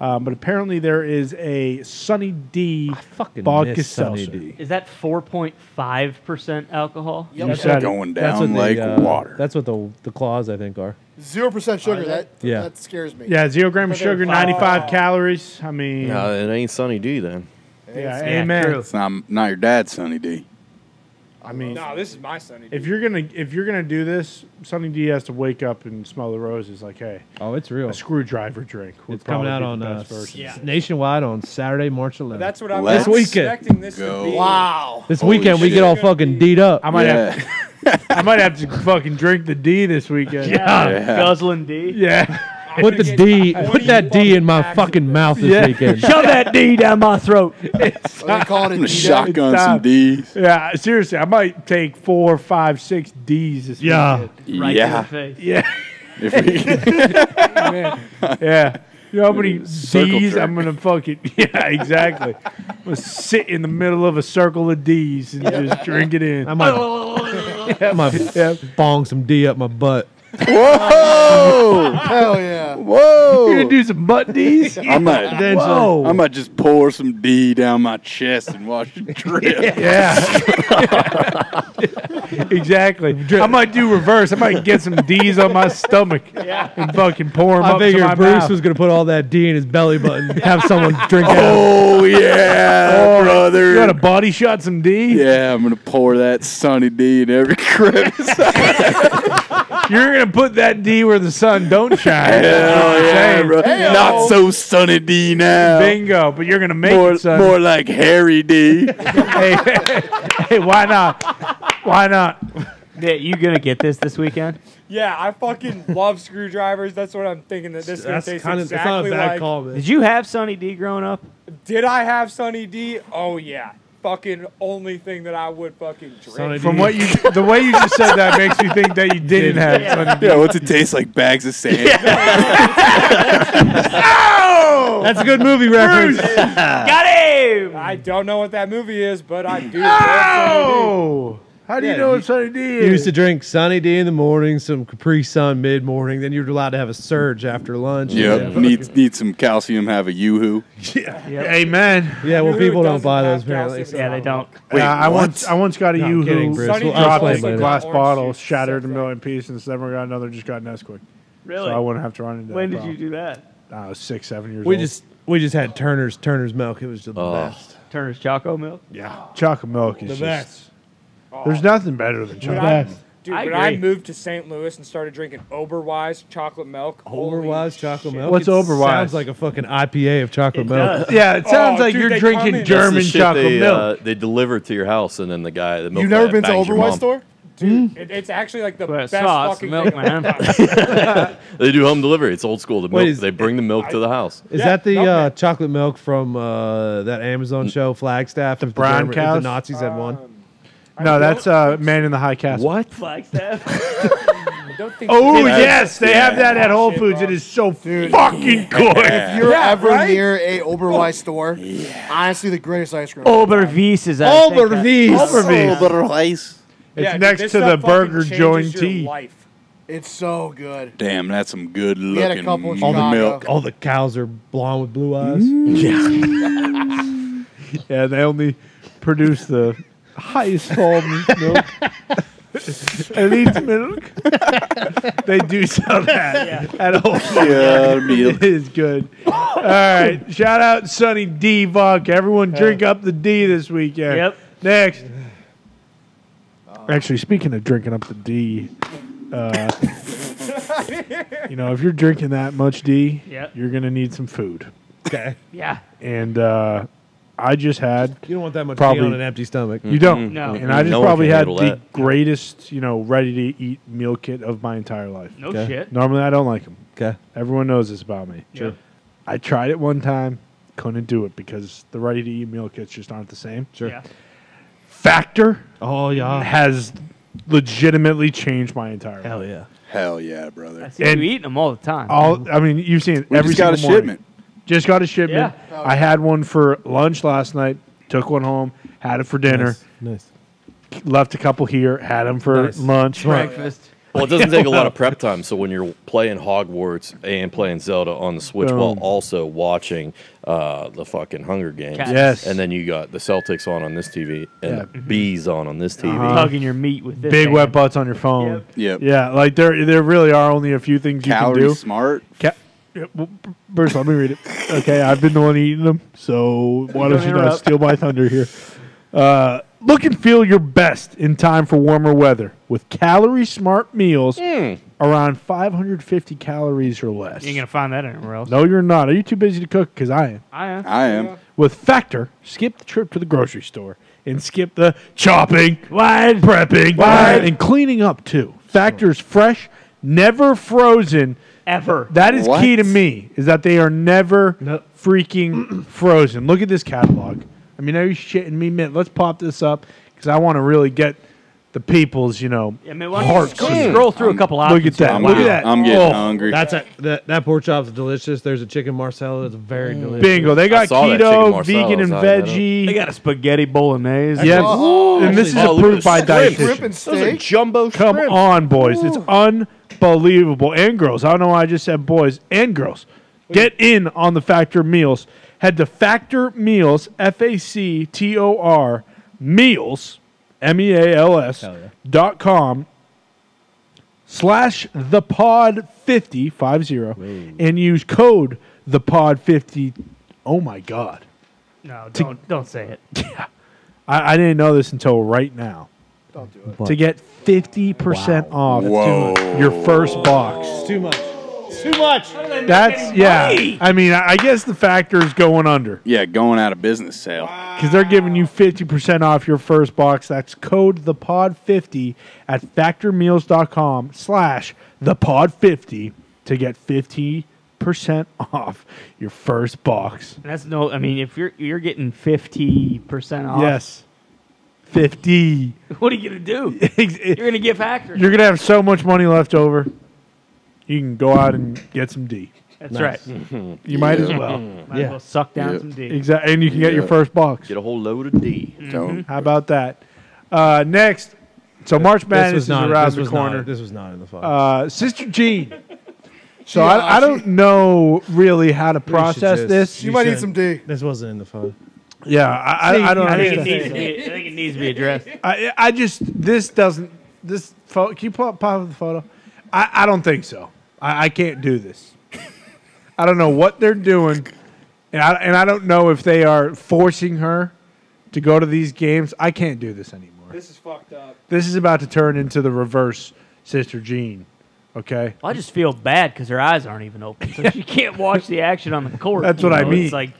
Um, but apparently, there is a Sunny D Fucking vodka miss Sunny seltzer. D. Is that 4.5 percent alcohol? You Yep. said it. Going That's what down the, like uh, water. That's what the the claws I think are. Zero percent sugar. That Yeah. that scares me. Yeah, zero gram of For their sugar, five- 95 calories. I mean, No, it ain't Sunny D then. yeah, Yeah, amen. true. It's not, not your dad, Sunny D. I mean, No, this is my sonny. If you're gonna if you're gonna do this, Sunny D has to wake up and smell the roses. Like, hey, Oh, it's real. a screwdriver drink. Would It's coming out on the uh. Yeah. nationwide on Saturday, March 11th. That's what I'm Let's weekend expecting this go. to be. Wow. this Holy weekend we get all fucking D'd up. I might yeah. have I might have to fucking drink the D this weekend. Yeah, Yeah. guzzling D. yeah. Put the D, put that D in my fucking mouth this Yeah. weekend. Shove that D down my throat. Are they calling I'm gonna it D-Day? shotgun some. D's. Yeah, seriously, I might take four, five, six D's this Yeah. weekend. Right to yeah. the face. Yeah. If we, Yeah. You know how many D's jerk. I'm gonna fucking yeah, exactly. I'm gonna sit in the middle of a circle of D's and just drink it in. I might, I might Yeah. bong some D up my butt. Whoa, Hell yeah. Whoa! You're whoa! gonna do some butt D's? I might, Whoa. I might just pour some D down my chest and watch it drip. Yeah. exactly. I might do reverse. I might get some D's on my stomach and fucking pour them I up to figured my Bruce mouth. was gonna put all that D in his belly button, have someone drink that. Oh yeah, oh, brother. you got a body shot some D? yeah, I'm gonna pour that Sunny D in every crevice. You're gonna put that D where the sun don't shine. Hell yeah, Saying, bro. Not so Sunny D now. Bingo, but you're gonna make More, it sun. more like Harry D. hey, hey, why not? Why not? Yeah, you gonna get this this weekend? Yeah, I fucking love screwdrivers. That's what I'm thinking. That this is gonna That's taste kind of that's not a exactly bad like. call, man. Did you have Sunny D growing up? Did I have Sunny D? Oh yeah, fucking only thing that I would fucking drink. Sunny From D. what you, the way you just said that makes me think that you didn't have Sunny D. Yeah, what's it taste like? Bags of sand. That's a good movie reference. Got him. I don't know what that movie is, but I do. love Oh, how do you know you- what Sunny D You used to drink Sunny D in the morning, some Capri Sun mid morning. Then you're allowed to have a surge after lunch. Yep. Need need some calcium. Have a yoo-hoo. Amen. Yeah, well, people don't buy those apparently. calcium? Yeah, they don't. Wait, Uh, I once I once got a No, I'm yoo kidding, hoo Bruce. Well, D I'll dropped in a glass bottle, shattered in a million pieces, and never got another, just got Nesquik. Really? So I wouldn't have to run into when that did you do that? I was six, seven years We old. just We just had Turner's Turner's milk. It was just the Oh. best. Turner's Choco milk. Yeah, chocolate milk is The just. Best. There's nothing better than When chocolate. I, dude, I when I moved to St. Louis and started drinking Oberweis chocolate milk. holy chocolate shit. milk. What's It Oberweis? Sounds like a fucking IPA of chocolate It milk. does. Yeah, it sounds Oh, like dude, you're drinking in- That's That's German the shit chocolate they, milk. Uh, they deliver it to your house, and then the guy, the milk You've never been to bangs your Oberweis mom. store? Dude, it, it's actually like the Well, best sauce, fucking milk, thing I've man. They do home delivery. It's old school. The Wait, milk, is- they bring the milk to the house. Is Yeah, that the milk uh, chocolate milk from uh, that Amazon show Flagstaff? The brown cows? The Nazis had one. I no, that's uh, Man in the High Castle. What? Flagstaff. I don't think Oh they- yes, they have that at Whole Foods. It Bob. is so fucking good. If you're Yeah, ever right? near a Oberweis store, honestly, the greatest ice cream. Oberweis is I think, that- Oberwies. Oberweis. It's Yeah, dude, next this to the stuff fucking burger changes joint your tea. life. It's so good. Damn, that's some good We had a looking couple in All the Chicago. milk. All the cows are blonde with blue eyes. Yeah, they only produce the highest form of milk. Elite milk. they do sell that at all. Foods. Yeah, milk. It is good. All right. Shout out Sunny D. Vunk. Everyone drink up the D this weekend. Yep. Next. Actually, speaking of drinking up the D, uh, you know, if you're drinking that much D, Yep. you're going to need some food. Okay. Yeah. And uh, I just had You don't want that much Probably- tea on an empty stomach. You don't. Mm-hmm. No. And I mm-hmm. just No probably had the that. greatest, you know, ready to eat meal kit of my entire life. No Okay. shit. Normally, I don't like them. Okay. Everyone knows this about me. Sure. I tried it one time, couldn't do it because the ready to eat meal kits just aren't the same. Sure. Yeah. Factor Oh yeah. has legitimately changed my entire Hell life. yeah. Hell yeah, brother. I see And- you eating them all the time. All I mean, you've seen it We every just got a single morning. shipment. Just got a shipment. Yeah. I had one for lunch last night. Took one home. Had it for dinner. Nice. nice. Left a couple here. Had them for Nice. lunch. Breakfast. Well, it doesn't take a lot of prep time. So when you're playing Hogwarts and playing Zelda on the Switch while also watching uh, the fucking Hunger Games, Cats. Yes. and then you got the Celtics on on this TV and Yeah. the bees on on this TV. Uh-huh. Tugging your meat with this. Big hand. wet butts on your phone. Yep. Yep. Yeah, like there there really are only a few things you can do. smart. Ca- yeah, well, b- Bruce, let me read it. Okay, I've been the one eating them, so why don't Don't you not steal my thunder here? Uh, look and feel your best in time for warmer weather with calorie smart meals around 550 calories or less. You ain't gonna find that anywhere else. no, you're not. Are you too busy to cook? Because I am. I am. I am. With Factor, skip the trip to the grocery store and skip the chopping, prepping, and cleaning up too. Factor's fresh, never frozen. Ever. That is key to me. Is that they are never Nope. freaking frozen. Look at this catalog. I mean, are you shitting me, man? Let's pop this up because I want to really get the people's, you know, I mean, why don't you hearts. scroll, scroll through a couple Look options. at that. I'm Look at getting, that. I'm getting Oh, hungry. That's a that, that pork chop's delicious. There's a chicken marsala that's very mm. delicious. Bingo. They got saw that chicken keto, marsala. vegan, and I that veggie. They got a spaghetti bolognese. Yep. Oh, and this is Oh, look at approved by shrimp. Shrimp dietitians. and Those are steak. jumbo Come shrimp. on, boys. It's unbelievable. And girls. I don't know why I just said boys and girls. Get in on the Factor meals. Head to Factor Meals, F A C T O R, meals, M E A L S, dot com slash the pod 50, 50, and use code the pod 50. Oh my God. No, don't don't say it. I, I didn't know this until right now. Don't do it. To get 50% off Whoa. your first box. It's too much. It's too much. That's yeah. I mean, I I guess the factor is going under yeah, going out of business sale. because they're giving you fifty percent off your first box. That's code the pod fifty at factormeals.com slash the pod fifty to get fifty percent off your first box. And that's no. I mean, if you're you're getting fifty percent off, Yes, fifty. What are you gonna do? You're gonna give hackers. You're gonna have so much money left over. You can go out and get some D. That's right. You might as well. Might as Yeah. well suck down Yep. some D. Exactly, and you can get your Yeah. first box. Get a whole load of D. Don't. How about that? Uh, next, so March This Madness is not. around the was corner. not. This was not in the fun. Uh, Sister Jean. So I, I don't know really how to process just- this. You might need should- some D. this wasn't in the fun. Yeah, I, I, I don't I think it needs to be. I think it needs to be addressed. I, I just this doesn't this photo. Can you pop, pop up the photo? I, I don't think so. I, I can't do this. I don't know what they're doing. and I and I don't know if they are forcing her to go to these games. I can't do this anymore. This is fucked up. This is about to turn into the reverse Sister Jean. Okay, I just feel bad because her eyes aren't even open, so she can't watch the action on the court. That's you what I mean. It's like,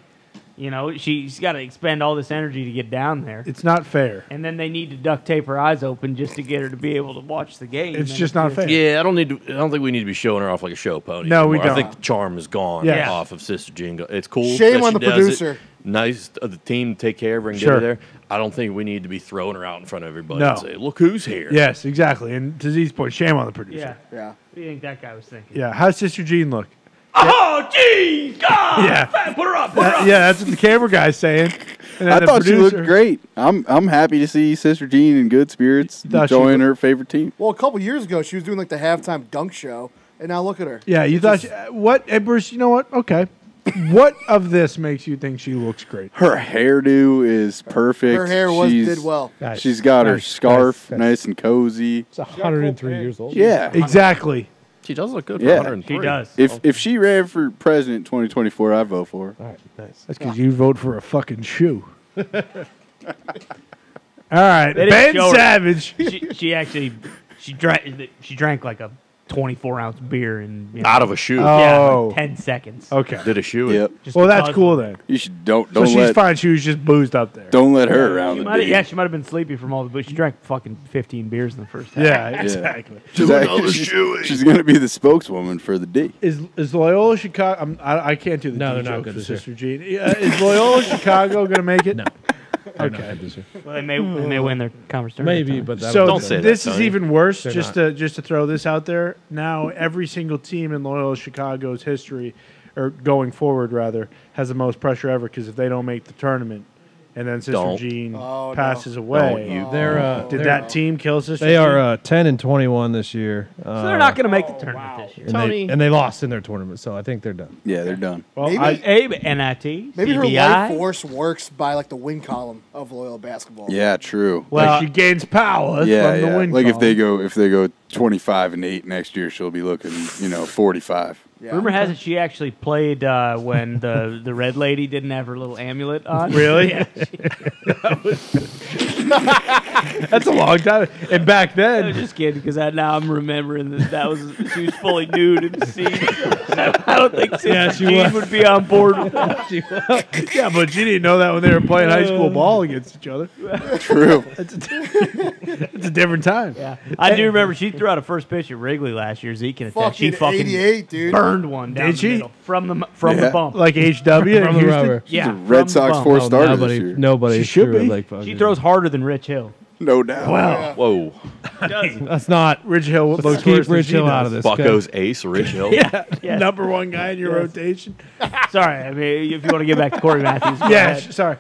you know, she's got to expend all this energy to get down there, it's not fair. and then they need to duct tape her eyes open just to get her to be able to watch the game. It's and just not fair. Yeah, I don't need to. I don't think we need to be showing her off like a show pony. No, we anymore. I don't. I think the charm is gone Yeah. off of Sister Jean. It's cool. Shame that on she the does it. producer. Nice of the team to take care of her and Sure. get her there. I don't think we need to be throwing her out in front of everybody No. and say, "Look who's here." Yes, exactly. And to Z's point, shame on the Yeah. producer. Yeah. What do you think that guy was thinking? Yeah, how's Sister Jean look? Oh, gee, God! Yeah. Put her up. Put her up. yeah, that's what the camera guy's saying. And I the thought she producer- looked great. I'm I'm happy to see Sister Jean in good spirits, thought she enjoying her favorite team. Well, a couple years ago, she was doing like the halftime dunk show, and now look at her. Yeah, you thought she, uh, what? Hey, Bruce, you know what? Okay, what of this makes you think she looks great? Her hairdo is perfect. Her hair was She's- did well. Guys, She's got her guys, scarf, guys, guys. nice and cozy. It's 103 years old. Yeah, Exactly. She does look good for Yeah. 103. She does. If oh. if she ran for president 2024, I'd vote for her. All right, nice. That's because you vote for a fucking shoe. All right, They didn't Ben show her. Savage. she, she actually she drank she drank like a 24 ounce beer in you know, Out of a shoe. yeah, Oh. like 10 seconds. Okay. Did a shoe. it. Yep. Just Well, that's because- cool then. You should don't So don't she's let fine. She was just boozed up there. don't let her around She the might, day. yeah, she might have been sleepy from all the booze. She drank fucking 15 beers in the first half. Yeah, exactly. She's, act- she's, she's gonna be the spokeswoman for the D. Is is Loyola Chicago? I'm, I I can't do the No, D they're not joke good for this. Sister Jean. Uh, is Loyola Chicago going to make it? No. Okay. Well, they may they may win their conference tournament. Maybe, but that So Don't say that, this is Tony. even worse. They're just not. to just to throw this out there. Now every single team in Loyola Chicago's history, or going forward rather, has the most pressure ever because if they don't make the tournament, and then Sister Don't. Jean Oh, no. passes away, you- They're uh, did they're- that team kill Sister? They Jean? are uh, 10 and 21 this year. Uh, so they're not going to make the tournament this year. and they, and they lost in their tournament, so I think they're done. Yeah, they're done. Well, Maybe- I, Abe, NIT, Maybe her CBI. life force works by like the win column of Loyola basketball. Yeah, true. well, Well- she gains power yeah, from the yeah. win. Like if they go if they go 25 and 8 next year, she'll be looking, you know, 45. Yeah. Rumor has it she actually played uh, when the, the red lady didn't have her little amulet on. Really? Yeah. That's a long time. And back then. I'm then, just kidding because now I'm remembering that that was she was fully nude in the scene. I don't think Sister Yeah, she Jean was. would be on board with that. yeah, but you didn't know that when they were playing high school ball against each other. True. It's a different time. Yeah, I do remember she threw out a first pitch at Wrigley last year. Zeke can attest. She Fucking fucking 88, dude. Burned one down Did the she? middle from the from Yeah. the bump. Like HW From the Houston. rubber. yeah, the from Red the Sox bump. four No, starter this nobody, year. nobody She should threw it be. like fucking- She throws harder than Rich Hill. No doubt. Wow. Whoa. That's not. Rich Hill looks Let's worse keep than Rich she Hill does. out of this. Bucko's ace, Rich Hill. Yeah, Yes. number one guy in your rotation. Sorry, I mean if you want to get back to Corey Matthews. go Yeah, ahead. sh- sorry.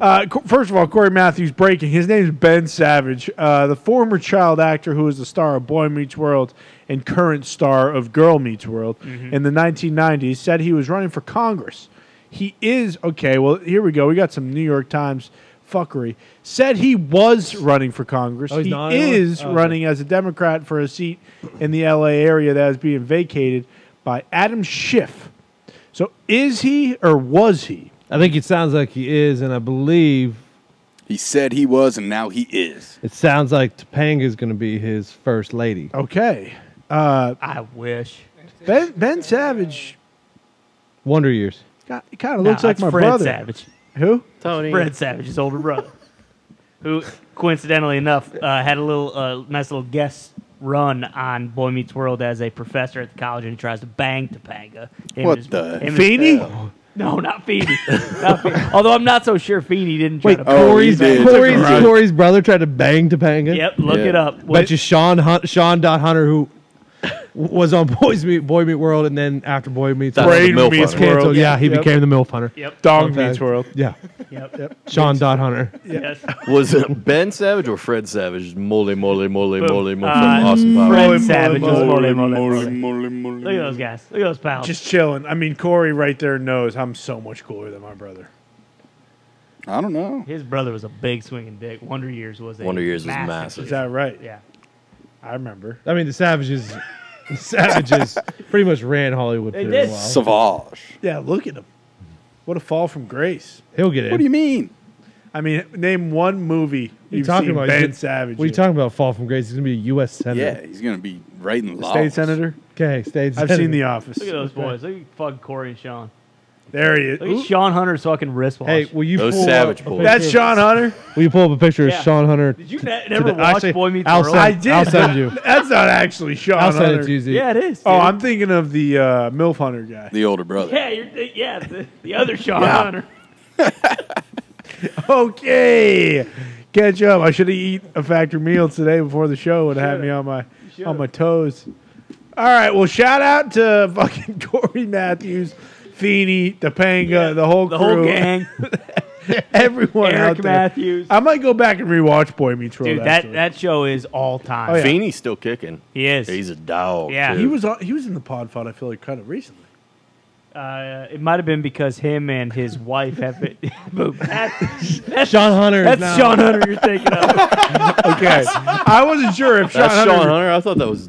Uh, Co- first of all, Corey Matthews breaking. His name is Ben Savage, uh, the former child actor who was the star of Boy Meets World and current star of Girl Meets World mm-hmm. in the 1990s, said he was running for Congress. He is okay. Well, here we go. We got some New York Times fuckery. Said he was running for Congress. Oh, he is Oh, okay. running as a Democrat for a seat in the LA area that is being vacated by Adam Schiff. So, is he or was he? I think it sounds like he is, and I believe He said he was, and now he is. it sounds like Topanga is going to be his first lady. Okay. Uh, I wish. ben, ben Savage Wonder Years. kind of Nah, looks like that's my Fred brother. Savage. Who? Tony. Fred Savage's older brother, who coincidentally enough uh, had a little uh, nice little guest run on Boy Meets World as a professor at the college, and he tries to bang Topanga. Him What and his- the him and- Feeney? No, not Feeney. Not Feeney. Although I'm not so sure Feeney didn't try Wait, to. Oh, Corey's, he did. Corey's, Right. Corey's brother tried to bang Topanga. Yep, look Yeah. it up. Which is Sean Hun- Sean Dot Hunter who was on Boys Meet Boy Meet World, and then after Boy Meets That's World the MILF meets hunter. World. canceled, yeah, he Yep. became the MILF Hunter. Yep. Dong Fun meets. World. Yeah, Yep. Yep. Sean Dot Hunter. Yes. Was it Ben Savage or Fred Savage? Mole, mole, mole, mole, mole from Uh, Austin Powers. Fred Moly, Savage was moly, mole, mole, Moly, mole. moly, moly, Look at those guys. Look at those pals. Just chilling. I mean, Corey right there knows I'm so much cooler than my brother. I don't know. His brother was a big swinging dick. Wonder Years was a Wonder Years was massive. Is that right? Yeah. I remember. I mean, the Savages, the Savages pretty much ran Hollywood They for did. a while. Savage. Yeah, look at him. What a fall from grace. He'll get in. What do you mean? I mean, name one movie you you've talking seen about? Ben He's- Savage. What are you in. talking about? Fall from grace. He's gonna be a U.S. senator. Yeah, he's gonna be right in law. State senator. Okay, state. I've senator. seen The Office. Look at those boys. Look at fucking Corey and Sean. There he is. Look at Ooh, Sean Hunter's fucking wristwatch. Hey, will you Those pull savage up a boys. picture That's Sean Hunter. Will you pull up a picture Yeah. of Sean Hunter? Did you ne- never the- watch actually, Boy Meets I'll World? send- I did. I'll send you. That's not actually Sean I'll Hunter. send it to you. Z. Yeah, it is. Oh, dude. I'm thinking of the uh, MILF Hunter guy. The older brother. Yeah, you're, th- yeah, the, the other Sean Yeah. Hunter. Okay, catch up. I should have eaten a factory meal today before the show. Would have had me on my on my toes. All right. Well, shout out to fucking Corey Matthews, Feeney, Topanga, the whole The crew, whole gang. everyone out Eric there. Matthews. I might go back and rewatch Boy Meets World. Dude, that, actually. that show is all time. Oh, yeah. Feeney's still kicking. He is. He's a dog. Yeah. too. he was on, he was in the pod fight, I feel like kind of recently. Uh, it might have been because him and his wife have been. but that, that's Sean Hunter. that's now, Sean Hunter you're thinking of. Okay, I wasn't sure if Sean That's Hunter. Sean Hunter. I thought that was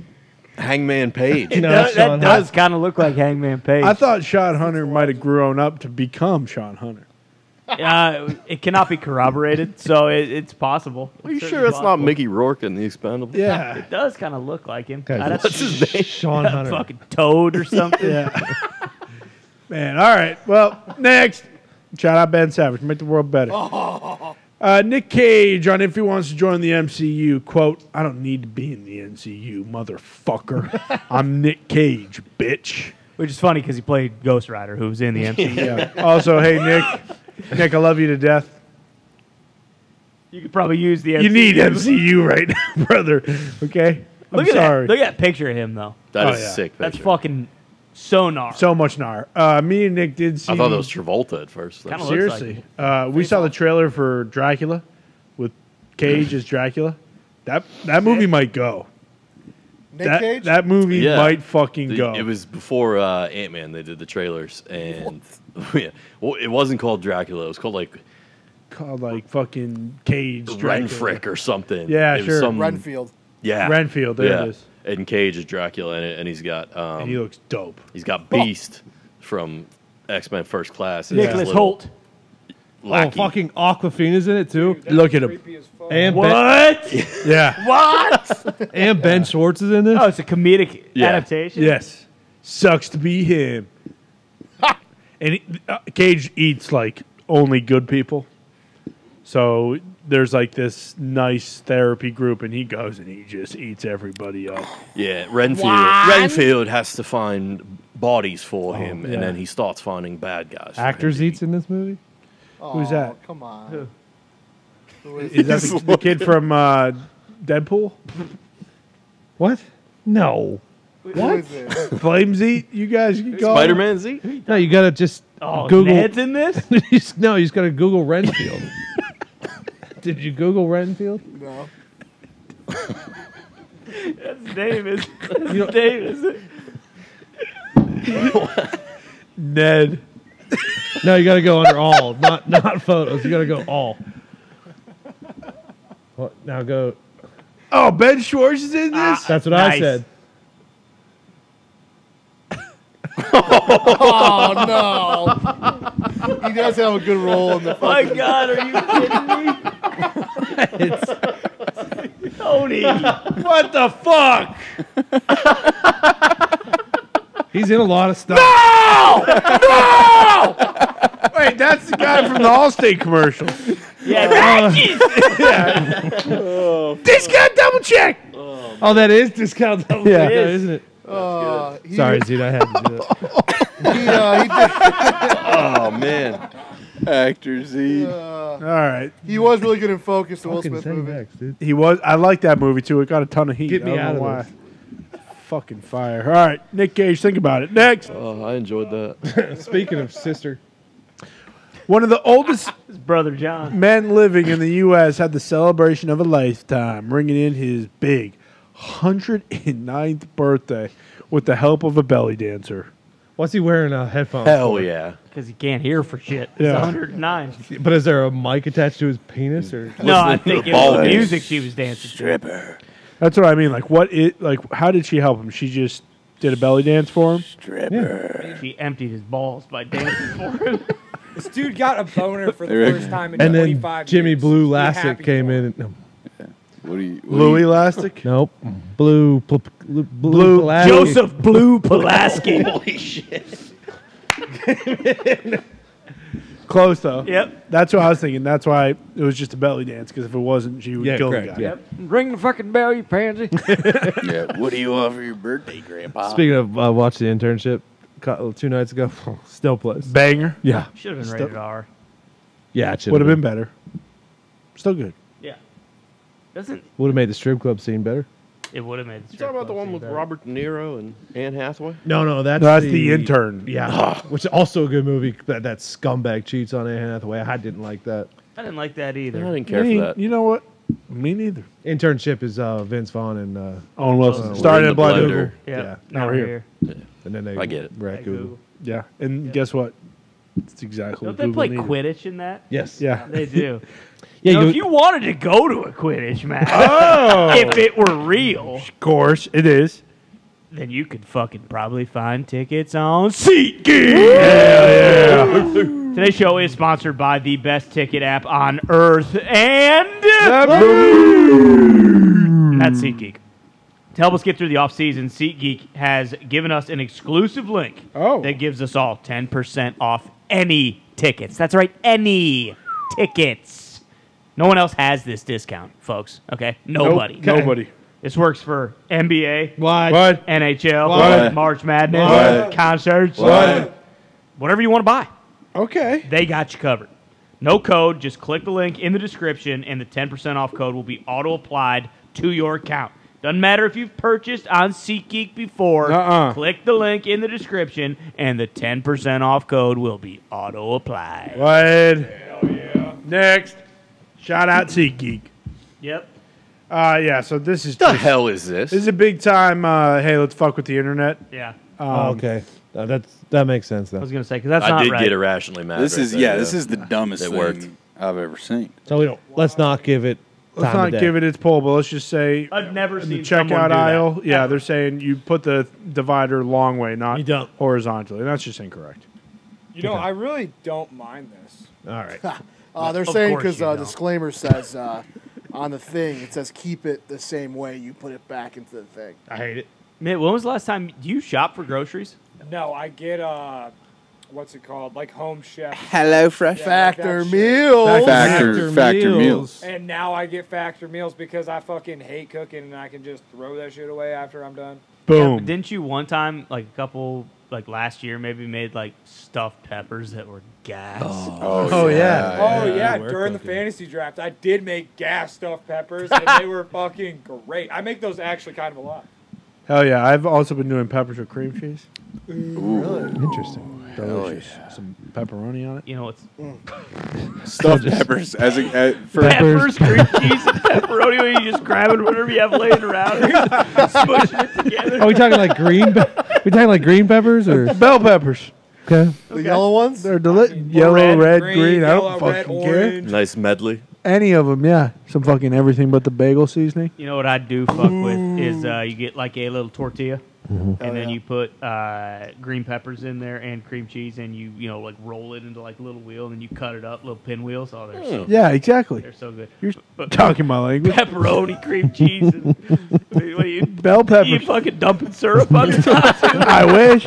Hangman Page. No, that that's that does kind of look like Hangman Page. I thought Sean Hunter might have grown up to become Sean Hunter. uh, it cannot be corroborated, so it, it's possible. Are you It's sure certainly it's not possible. Mickey Rourke in The Expendables? Yeah. It does kind of look like him. Okay, I'd have what's to- his name? Sean Hunter. fucking Toad or something. Yeah. Man, all right. Well, next. Shout out Ben Savage. Make the world better. Uh, Nick Cage on if he wants to join the MCU. Quote, I don't need to be in the MCU, motherfucker. I'm Nick Cage, bitch. Which is funny because he played Ghost Rider, who was in the MCU. Yeah. also, hey, Nick. Nick, I love you to death. You could probably use the. MCU. You need MCU right now, brother. Okay? I'm Look at sorry. that. Look at that picture of him though. That Oh, is yeah. sick. That's picture. Fucking sonar. So much gnar. Uh, me and Nick did see. I thought it was Travolta at first. Kinda looks Seriously, uh, we saw the trailer for Dracula with Cage as Dracula. That that movie might go. Nick that Cage. that movie Yeah. might fucking The- go. It was before uh, Ant Man. They did the trailers, and yeah, well, it wasn't called Dracula. It was called like called like fucking Cage Dracula. Renfrick or something. Yeah, It was sure. some- Renfield. Yeah, Renfield. There yeah. it is. And Cage is Dracula, and, and he's got um, And he looks dope. he's got Beast from X Men First Class. as his Nicholas little Holt. Oh, lackey. fucking Awkwafina's in it too. Look at him. Creepy as fuck. And ben, What? Yeah. what? and Ben Schwartz is in this. Oh, it's a comedic Yeah. adaptation. Yes. Sucks to be him. and he, uh, Cage eats like only good people. So there's like this nice therapy group, and he goes and he just eats everybody up. Yeah, Renfield. Renfield has to find bodies for him, yeah. and then he starts finding bad guys. for him Actors to eats in this movie. Who's that? Come on. Who? Who is Is that the, the kid from uh, Deadpool? What? No. Who is it? Flames eat? You guys can call Spider Man Z. No, you gotta just Oh, Google. Ned's in this? You just- no, you just gotta Google Renfield. Did you Google Renfield? No. His name is. His You know- name is. Ned. No, you gotta go under all, not not photos. You gotta go all. What? Now go. Oh, Ben Schwartz is in this? That's what I said. Oh no. he does have a good role in the. My God, are you kidding me? It's... Tony. what the fuck? He's in a lot of stuff. No No! Wait, that's the guy from the Allstate commercial. Yeah, uh, Ratchet. Discount double check. Oh, that is discount double Yeah. check, It is. isn't it? Uh, he, Sorry, Zeke, I had to do that. He, uh, he, did, Oh man, Actor Z. uh, All right. he was really good in Focus, the Will Fucking Smith say movie. next, dude. He was. I like that movie too. It got a ton of heat. Get me I don't out know of why. this. Fucking fire. All right, Nick Cage. Think about it. Next, oh, I enjoyed that. Speaking of sister, one of the oldest His brother John. men living in the U.S. had the celebration of a lifetime, ringing in his big 109th birthday with the help of a belly dancer. what's he wearing uh, a headphone? Hell for? yeah. Because he can't hear for shit. He's Yeah. 109. But is there a mic attached to his penis or? No, I think the it was the music she was dancing to. That's what I mean. Like, what it like? How did she help him? She just did a belly dance for him. Stripper. She emptied his balls by dancing for him. This dude got a boner for the first time in And then 25 Jimmy years. Blue Be Lassick came for in. And, no, What do you? What do you- Elastic. nope. Blue. Pl- blue. Blue. Blue- Pulaski. Joseph Blue Pulaski. Holy shit. Close though. Yep. That's what I was thinking. That's why it was just a belly dance. Because if it wasn't, she would Yeah, kill correct, the guy. yeah. Yep. Ring the fucking bell, you pansy. Yeah. What do you want for your birthday, Grandpa? Speaking of uh, watch the internship, co- two nights ago, still plays. Banger. Yeah. Should have been Still- rated R. Yeah, it should Would have been better. Still good. Yeah. Doesn't Would have made the strip club scene better. it would have made the You talking about the one with Robert De Niro and Anne Hathaway? No, no, that's No, that's the intern. Yeah, which is also a good movie. That that scumbag cheats on Anne Hathaway. I didn't like that. I didn't like that either. I either. didn't care Me- for that. You know what? Me neither. Internship is uh, Vince Vaughn and uh, Owen Wilson. We're Started in in the Blood blender. Google. Yep. Yeah. Now Now we're we're here. here. and then they I get it. We're at At Google. Google. Yeah. And guess what? It's exactly Don't what they Google play needed. Quidditch in that? Yes. Yeah. They do. Yeah. You know, if you wanted to go to a Quidditch match, Oh. if it were real, Of course, it is. then you could fucking probably find tickets on SeatGeek. Yeah. Today's show is sponsored by the best ticket app on earth, and that's SeatGeek. To help us get through the offseason, SeatGeek has given us an exclusive link Oh. that gives us all 10% off any tickets. That's right, any tickets. No one else has this discount, folks. Okay? Nobody. Nope, Nobody. This works for NBA, Why? What? NHL, What? March Madness, What? concerts, What? whatever you want to buy. Okay. They got you covered. No code, just click the link in the description and the 10% off code will be auto applied to your account. Doesn't matter if you've purchased on SeatGeek before. Uh-uh. Click the link in the description and the 10% off code will be auto applied. What? Next. Shout out SeatGeek. Yep. Uh, yeah, so this is The just- hell is this? This is a big time. Uh, hey, let's fuck with the internet. Yeah. Um, Oh, okay. Uh, that's that makes sense though. I then. was going to say, because that's I not did right. get irrationally mad. This right is there, yeah. This is the dumbest It thing worked. I've ever seen. So we don't. Let's not give it. Let's time not of day. give it its pull, but let's just say I've never in the seen someone checkout do that. aisle. Yeah, they're saying you put the divider long way, not You don't. horizontally. That's just incorrect. You know, I really don't mind this. All right. Uh, they're Of saying because you uh, disclaimer says uh, on the thing it says keep it the same way you put it back into the thing. I hate it. Mitt, when was the last time do you shop for groceries? No, I get uh, what's it called? Like Home Chef. Hello, fresh Yeah, Factor that meals. Factor Factor factor meals. meals. And now I get factor meals because I fucking hate cooking and I can just throw that shit away after I'm done. Boom. but didn't you one time, like a couple, like last year, maybe made like stuffed peppers that were gas? Oh, Oh, oh yeah. Oh yeah, yeah, during the fantasy draft, I did make gas stuffed peppers, and they were fucking great. I make those actually kind of a lot. Hell yeah. I've also been doing peppers with cream cheese. Really Interesting. Delicious. Some pepperoni on it. You know, it's Stuffed peppers as a as, for peppers, cream cheese, and pepperoni. Where you just grabbing whatever you have laying around, and smushing it together. Are we talking like green? Pe- we talking like green peppers or Bell peppers. okay? The yellow ones. They're deli- yellow, red, red, green, green. I don't red, fucking care. orange. Nice medley. Any of them, yeah. Some fucking everything but the bagel seasoning. You know what I do fuck with is uh, you get like a little tortilla, and then yeah. you put uh, green peppers in there and cream cheese, and you you know like roll it into like a little wheel, and then you cut it up, little pinwheels. Oh, they're so, Yeah, exactly. they're so good. You're But- talking my language. pepperoni, cream cheese, and what, you, Bell you fucking dumping syrup on the top. I wish.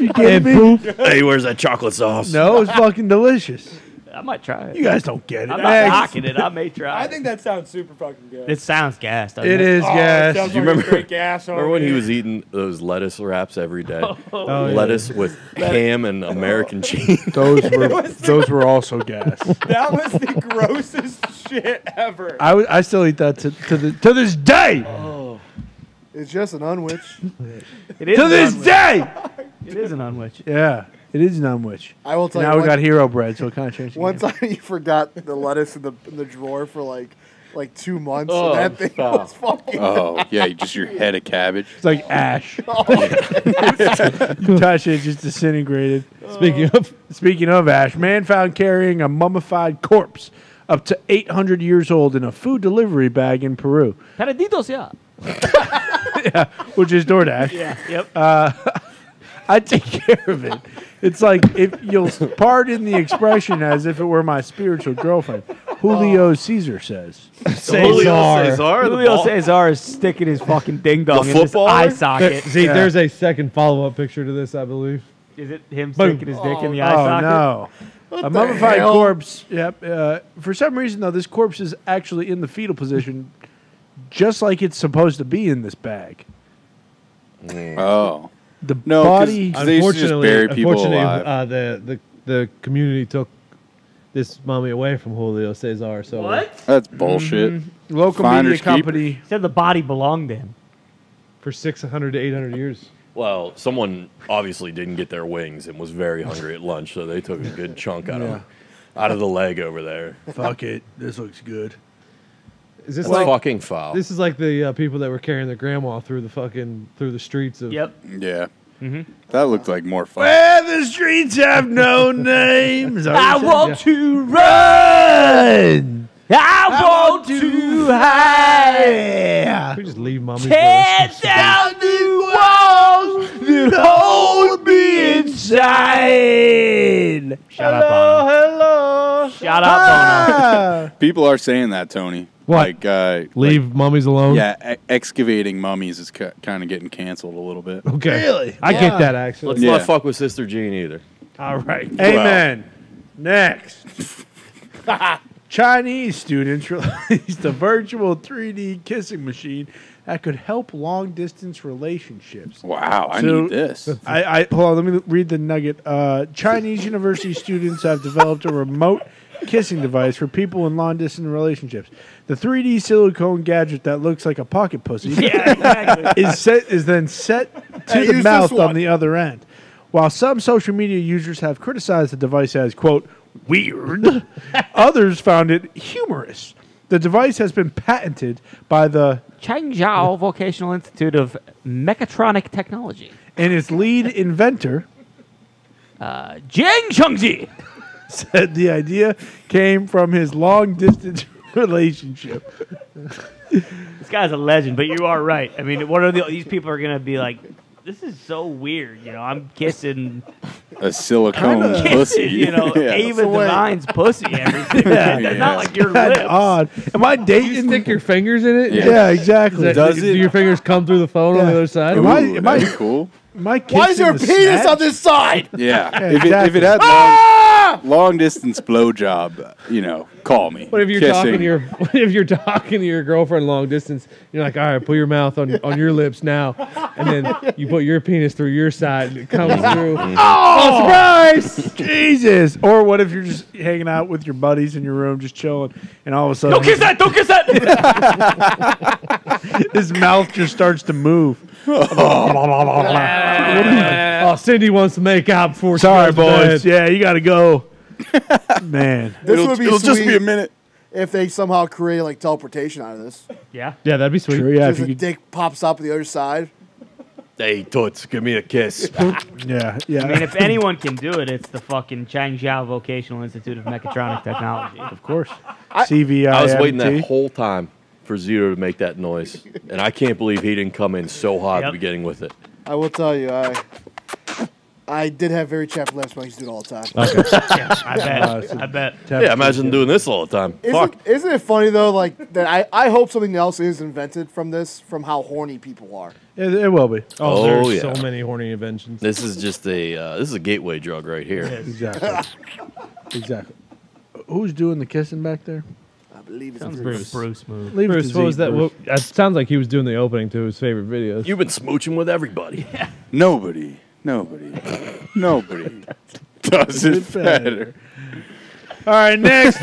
You kidding me? Hey, where's that chocolate sauce? No, it's fucking delicious. I might try it. You guys don't get it. I'm not Eggs. knocking it. I may try. I think that sounds super fucking good. it sounds gas. doesn't It it is Oh, it gas. sounds you like a remember- straight gas Remember when he was eating those lettuce wraps every day? Oh, yeah. lettuce with ham and American cheese. Those were those were also gas. That was the grossest shit ever. I, would- I still eat that to, to the to this day. Oh. It's just an unwich. It is To an this unwich. day. It is an unwich. Yeah, it is an unwich. I will tell Now you. Now we got hero bread, so it kind of changed. the one game. time you forgot the lettuce in the in the drawer for like like two months, Oh, and that thing stop. was fucking. oh yeah, just your head of cabbage. It's like ash. you touch it, it just disintegrated. Speaking of, Speaking of ash, man found carrying a mummified corpse up to 800 years old in a food delivery bag in Peru, Perdidos, yeah. which is DoorDash. Yeah. Yep. Uh, I take care of it. It's like if you'll pardon the expression as if it were my spiritual girlfriend. Julio Cesar says. Julio Cesar. Cesar, Julio ball- Cesar is sticking his fucking ding dong in his footballer? eye There- socket. see, Yeah. there's a second follow up picture to this, I believe. Is it him Boom. sticking his dick in the eye Oh socket? no. a mummified hell? corpse. Yep. Uh, for some reason, though, this corpse is actually in the fetal position, just like it's supposed to be in this bag. Oh. The No, 'cause body. They used to just bury people unfortunately, alive. Uh, the, the the community took this mummy away from Julio Cesar. So What? That's bullshit. local Finders media keepers. company. Said the body belonged to him. for 600 to 800 years. Well, someone obviously didn't get their wings and was very hungry at lunch, so they took a good chunk out of out of the leg over there. Fuck it. This looks good. Is this That's like fucking foul. this is like the uh, people that were carrying their grandma through the fucking through the streets of Yep. Yeah. That looked like more fun. Where the streets have no names. I want to run. I want to hide. We just leave mummies. Tear down the walls that hold me inside. Shut up, Bono. hello. Shut up, Bono. People are saying that, Tony. What? Like, uh, Leave mummies alone. yeah, e- excavating mummies is ca- kind of getting canceled a little bit. Okay. Really? I Yeah. get that actually. Let's Yeah. not fuck with Sister Jean either. All right. Amen. Next. Chinese students released a virtual 3D kissing machine that could help long distance relationships. Wow, I So- need this. I, I hold on. Let me read the nugget. Uh, Chinese university students have developed a remote kissing device for people in long distance relationships. The 3D silicone gadget that looks like a pocket pussy yeah, exactly. is set is then set to Hey, the mouth on the other end. While some social media users have criticized the device as quote weird, others found it humorous. The device has been patented by the Changzhou Vocational Institute of Mechatronic Technology. and its lead inventor Uh, Jiang Chengji. said the idea came from his long distance relationship. This guy's a legend, but you are right. I mean, what are the, these people are going to be like? This is so weird. You know, I'm kissing, A silicone kissing pussy. you know, Yeah. Ava way. Divine's pussy. and Everything. That's Yeah. not like your That's lips. odd. Am I dating? You stick your fingers in it. yeah, exactly. Does it, do your fingers come through the phone on the other side? Am I- am I- that'd be cool? Am I Why is there a kissing penis the on this side? Yeah. Yeah, if, it, if it had long, long distance blowjob, you know, call me. What if you're Kissing. talking to your what if you're talking to your girlfriend long distance? You're like, all right, put your mouth on on your lips now, and then you put your penis through your side, and it comes through. Oh! oh, surprise! Jesus. Or what if you're just hanging out with your buddies in your room, just chilling, and all of a sudden Don't kiss that! Don't kiss that! his mouth just starts to move. Oh, Cindy wants to make out before Sorry, goes boys. bed. Yeah, you got to go. Man. This It'll, would be it'll just be a minute. if they somehow create like teleportation out of this. yeah. Yeah, that'd be sweet. True, yeah, if the could, dick pops up the other side. Hey, Toots, give me a kiss. yeah, yeah. I mean, if anyone can do it, it's the fucking Changzhou Vocational Institute of Mechatronic Technology. of course. CVI. I was waiting that whole time for Zero to make that noise, and I can't believe he didn't come in so hot Yep. beginning with it. I will tell you, I I did have very chapped lips when I used to do it all the time. Yeah, I bet. I bet. Yeah, imagine doing this all the time. Fuck. Isn't, isn't it funny though? Like that, I, I hope something else is invented from this, from how horny people are. It, it will be. Oh, Oh, there's yeah. so many horny inventions. This is just a uh, this is a gateway drug right here. Exactly. exactly. Who's doing the kissing back there? I believe it's Sounds Bruce. Bruce. Bruce move. Leave it Bruce, to what was that? Bruce. What, that sounds like he was doing the opening to his favorite videos. You've been smooching with everybody. Nobody, nobody, nobody does it better. All right, next.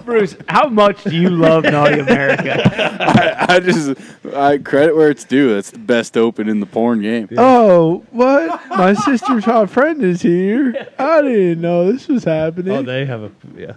Bruce, how much do you love Naughty America? I, I just, I credit where it's due. That's the best open in the porn game. oh, what? My sister's hot friend is here. I didn't know this was happening. Oh, they have a yeah.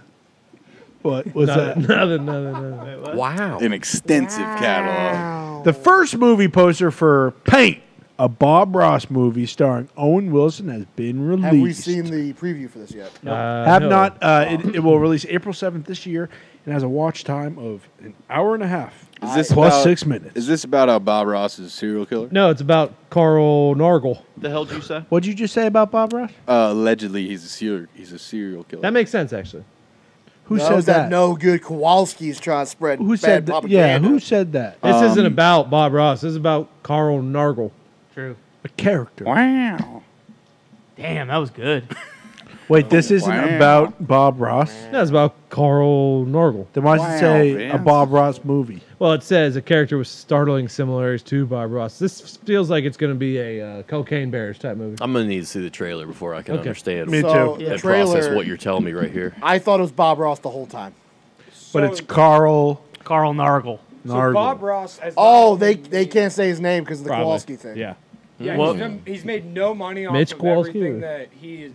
What was Nothing, that? nothing, nothing, nothing. Wow. An extensive catalog. The first movie poster for Paint a Bob Ross movie starring Owen Wilson has been released. Have we seen the preview for this yet? Uh, Have no. not. Uh, it, it will release April seventh this year and has a watch time of an hour and a half. Is this plus about- six minutes? Is this about uh, Bob Ross is a serial killer? No, it's about Carl Nargle. The hell did you say? What'd you just say about Bob Ross? Uh, allegedly, he's a serial he's a serial killer. That makes sense, actually. Who no, said that? that? no good Kowalski's trying to spread Who bad said that? Yeah, who said that? This Um, isn't about Bob Ross. This is about Carl Nargle. True. A character. wow. Damn, that was good. Wait, this isn't Wow. about Bob Ross. No, it's about Carl Nargle. Then why does Wow, it say a Vince. Bob Ross movie? Well, it says a character with startling similarities to Bob Ross. This feels like it's going to be a uh, cocaine bears type movie. I'm gonna need to see the trailer before I can Okay. understand Me So, too. the and process trailer, what you're telling me right here. I thought it was Bob Ross the whole time. But it's Carl Carl Nargle. So Nargle. Bob Ross. Has Oh, they they can't say his name because of the Probably. Kowalski thing. Yeah. Yeah, Well- he's, done, he's made no money off Mitch of Kowalski everything or- that he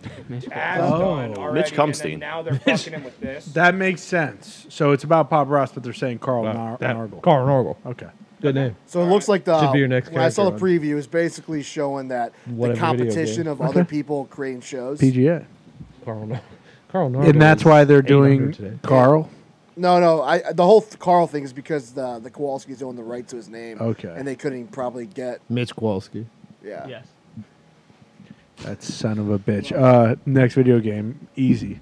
has Oh. done already. Mitch and then Cumstein. now they're fucking him with this. That makes sense. So it's about Bob Ross, but they're saying Carl Uh, Nar- that- Nargle. Carl Nargle. Okay. Good name. So it looks like the Should be your next when I saw the character preview is basically showing that Whatever the video competition game. of other people creating shows. PGA. Carl, Nar- Carl Nargle. And that's is why they're 800 doing today. Carl. No, no, I the whole th- Carl thing is because the the Kowalskis own the right to his name. Okay. And they couldn't probably get Mitch Kowalski. Yeah. Yes. That son of a bitch. Uh, next video game, easy.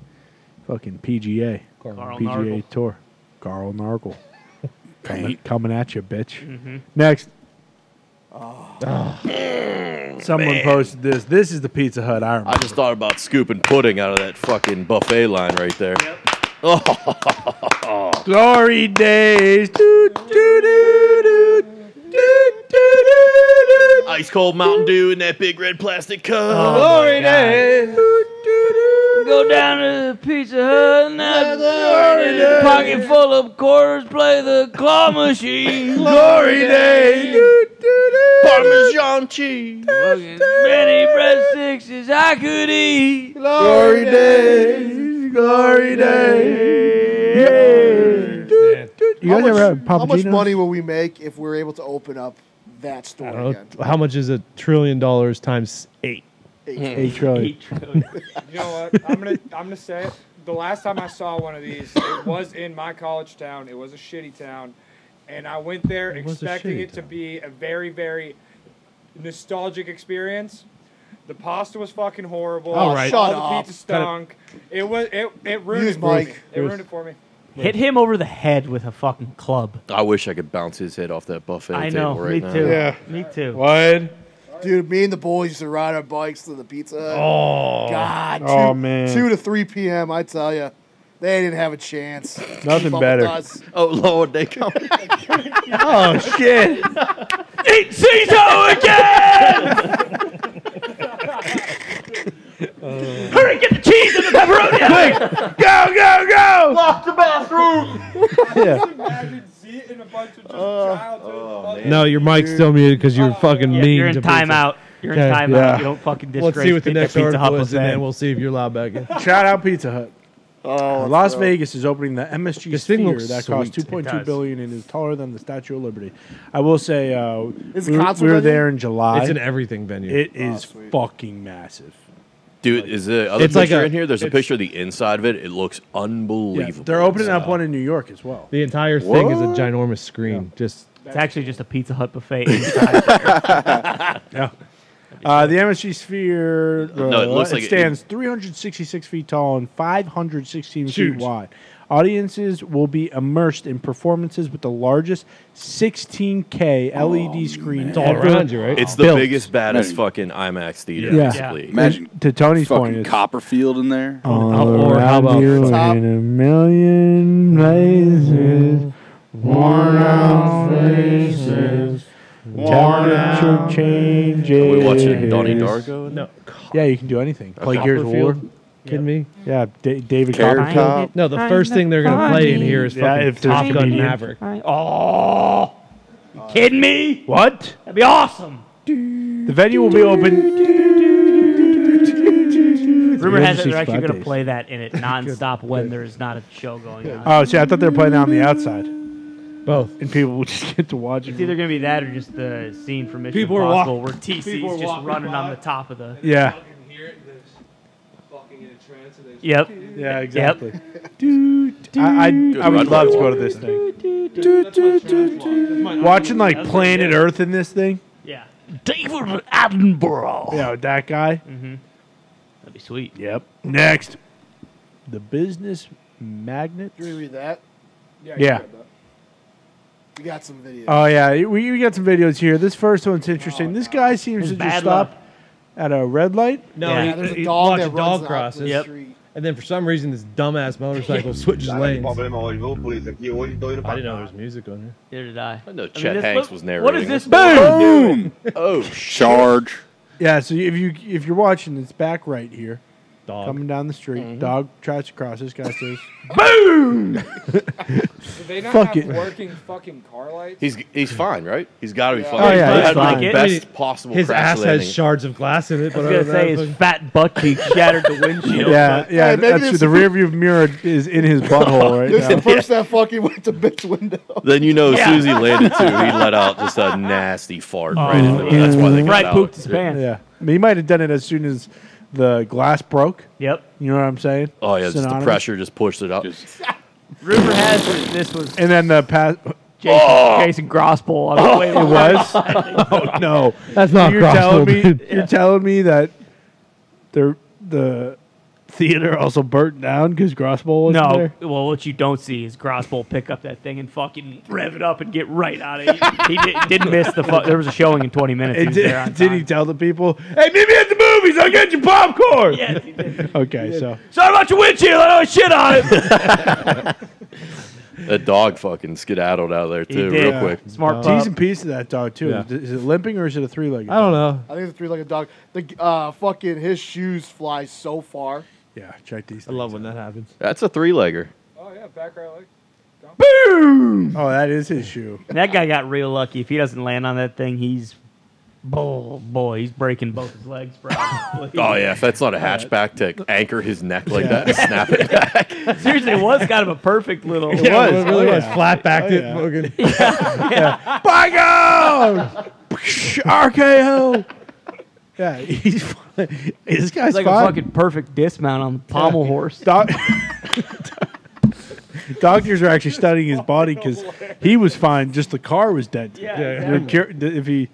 Fucking PGA. Carl. Carl PGA Nargle. Tour. Carl Nargle. coming, Paint. coming at you, bitch. Mm-hmm. Next. Ah. Someone posted this. This is the Pizza Hut I remember. I just thought about scooping pudding out of that fucking buffet line right there. Glory days. Doo, doo, doo, doo, Ice cold Mountain Dew in that big red plastic cup. Oh, Glory days. Go down to the Pizza Hut and have a pocket full of quarters. Play the claw machine. Glory days. Parmesan cheese. Fucking many breadsticks as I could eat. Glory days. Glory days. You How guys ever have much, how much Papa Gino's? money will we make if we're able to open up that store I don't again? know. How much is a trillion dollars times eight? Eight hmm. trillion. Eight trillion. You know what? I'm gonna I'm gonna say it. The last time I saw one of these, it was in my college town. It was a shitty town, and I went there It was a expecting shitty it to town. be a very very nostalgic experience. The pasta was fucking horrible. All right. All the up. pizza stunk. It was it it ruined Use it for me. Mike. It ruined it for me. Hit him over the head with a fucking club. I wish I could bounce his head off that buffet I table know. right me now. too. Yeah. Me too. What? Dude, me and the boys used to ride our bikes to the Pizza Hut. Oh. God, oh, two, Oh, man. two to three p.m. I tell you, they didn't have a chance. Nothing Keep up better. us. Oh Lord, they come. Oh shit! Eat Caesar again! Hurry, get the cheese and the pepperoni! out. Go go go! Lock the bathroom! Yeah. Imagine seeing a bunch of just Uh, childhood. No, your mic's still muted because you're fucking Yeah, mean. you're in to timeout. You're in Okay. timeout. Yeah. You don't fucking disgrace Let's see what the next Pizza Hut article is, and then we'll see if you're loud back in. Shout out Pizza Hut. Oh, Las bro. Vegas is opening the MSG This thing Sphere looks that costs sweet. two point It two does. billion and is taller than the Statue of Liberty. I will say, uh, we, it were- we were venue? there in July. It's an everything venue. It Oh, is sweet. fucking massive. Dude, is the other It's like picture a- in here? There's a it's- picture of the inside of it. It looks Yeah, unbelievable. they're opening up one in New York as well. the entire thing is a What? ginormous screen. Just It's actually just a Pizza Hut buffet inside. Yeah. Uh, the MSG Sphere uh, No, it looks like it- stands 366 feet tall and 516 feet Huge. wide. Audiences will be immersed in performances with the largest 16K LED screen it's all around you, right? It's oh. the Built. biggest, baddest Imagine- fucking IMAX theater, Yeah. basically. Imagine To Tony's point, fucking it's Copperfield in there. all or how around about you top? in a million places, worn out faces, temperature changes. Are we watching Donnie Darko? no. Yeah, you can do anything. Play Gears of War. Copperfield? Kidding me? Yeah, Da- David Carrot Copperfield. Top. No, the first thing they're gonna play in here is Yeah, fucking if there's Top Gun comedians. Maverick. oh, you kidding me? What? That'd be awesome. The venue will be open. Rumor has it they're actually going to play that in it nonstop when there's not a show going on. Oh, see, I thought they were playing it on the outside. Both. and people will just get to watch It's it. either gonna be that or just the scene from Mission People are walk- Impossible where TC's people are just walking running on the top of the. Yeah, Yep. yeah, exactly. Dude, I, I, I would Run love to go to this thing. Watching like That's Planet. Earth in this thing. Yeah. David Attenborough. Yeah, with that guy. Mm-hmm. That'd be sweet. Yep. Next, the business magnet. Do you read that? Yeah. We got some videos. Oh yeah, we, we got some videos here. This first one's interesting. This guy seems It's to just bad stop luck. At a red light. No, Yeah, he, yeah, there's a he dog watched that a dog runs out crosses, the Yep. street. and then for some reason this dumbass motorcycle switches lanes. I didn't know there was music on here. There did I. I know I mean, Chet this- Hanks what- was narrating. What is this? Boom! Oh, Charge. Yeah. So if you if you're watching, it's back right here, Dog. coming down the street. Mm-hmm. Dog tries to cross. This guy says, Do they not Fuck have it. working fucking car lights? he's he's fine, right? He's got to be Yeah. fine. Oh, yeah, He he's had fine. the Like best I possible His crash ass landing. has shards of glass in it. I But was gonna other say than his that, fat butt cheek shattered the windshield. "Yeah, but- yeah, Hey, maybe that's this- the rear view mirror is in his butthole right This is now." the person that fucking went to bitch window. Then you know, as Yeah. soon as he landed too, he let out just a nasty fart. right into it. That's why they got Right out. pooped his pants. Yeah, I mean, he might have done it as soon as the glass broke. Yep. You know what I'm saying? Oh yeah, just the Synonymous. pressure just pushed it up. Rumor has it this was And then the pass. Jason, Oh! Jason Grospel. I was waiting It was. oh no, That's not you're Crossville, telling me. dude. You're telling me that the the theater also burnt down because Grossbowl was No, there. well, what you don't see is Grospel pick up that thing and fucking rev it up and get right out of it. He did, didn't miss the. Fu- there was a showing in 20 minutes. He was did, there on did he tell the people, "Hey, meet me at the movies. I'll get you popcorn." Yes, he did. Okay, so Sorry about your windshield. I know I shit on it. That dog fucking skedaddled out of there too, real Yeah. quick. Smart T's pup. and P's to that dog too. Yeah. Is it limping or is it a three-legged? I don't know. I think it's a three-legged dog. The uh, fucking his shoes fly so far. Yeah, check these. I love when out. that happens. That's a three legger. Oh yeah, back right leg. Boom! Oh, that is his shoe. That guy got real lucky. If he doesn't land on that thing, he's. Oh boy, he's breaking both his legs, probably. Oh yeah, if that's not a hatchback to anchor his neck like that and snap it back. Seriously, it was kind of a perfect little. It Yeah, was. it really Oh, was yeah. flat backed Oh, it. yeah. Fucking, By God! RKO. Yeah, he's fine. this guy's It's like fine. a fucking perfect dismount on the pommel horse. Doc- Doctors are actually studying his body because he was fine. Just the car was dead. Yeah, They're exactly. if he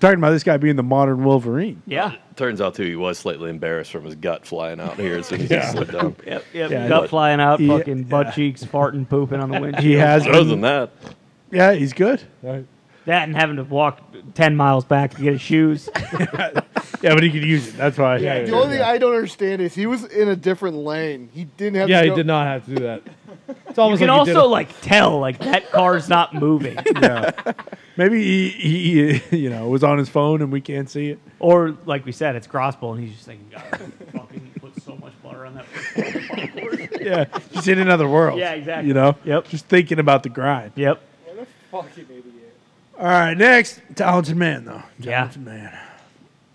talking about this guy being the modern Wolverine. Yeah. Turns out too, he was slightly embarrassed from his gut flying out here as soon as he slid down. Yep. Yep. Yeah, Gut but- flying out, Yeah, fucking butt yeah. cheeks, farting, pooping on the windshield. He has. Other been- than that, yeah, he's good. That and having to walk ten miles back to get his shoes. Yeah, but he could use it. That's why. Yeah, The only thing I don't understand is he was in a different lane. He didn't have. yeah, to he go- did not have to do that. It's You almost can like he did also like tell like that car's not moving, yeah. Maybe he, he, you know, was on his phone and we can't see it. or like we said, it's crossbow and he's just thinking, God, fucking put so much butter on that. fucking. Yeah, just in another world. Yeah, exactly. You know. Yep. Just thinking about the grind. Yep. What a fucking idiot. All right, next talented man though. Yeah. Talented man.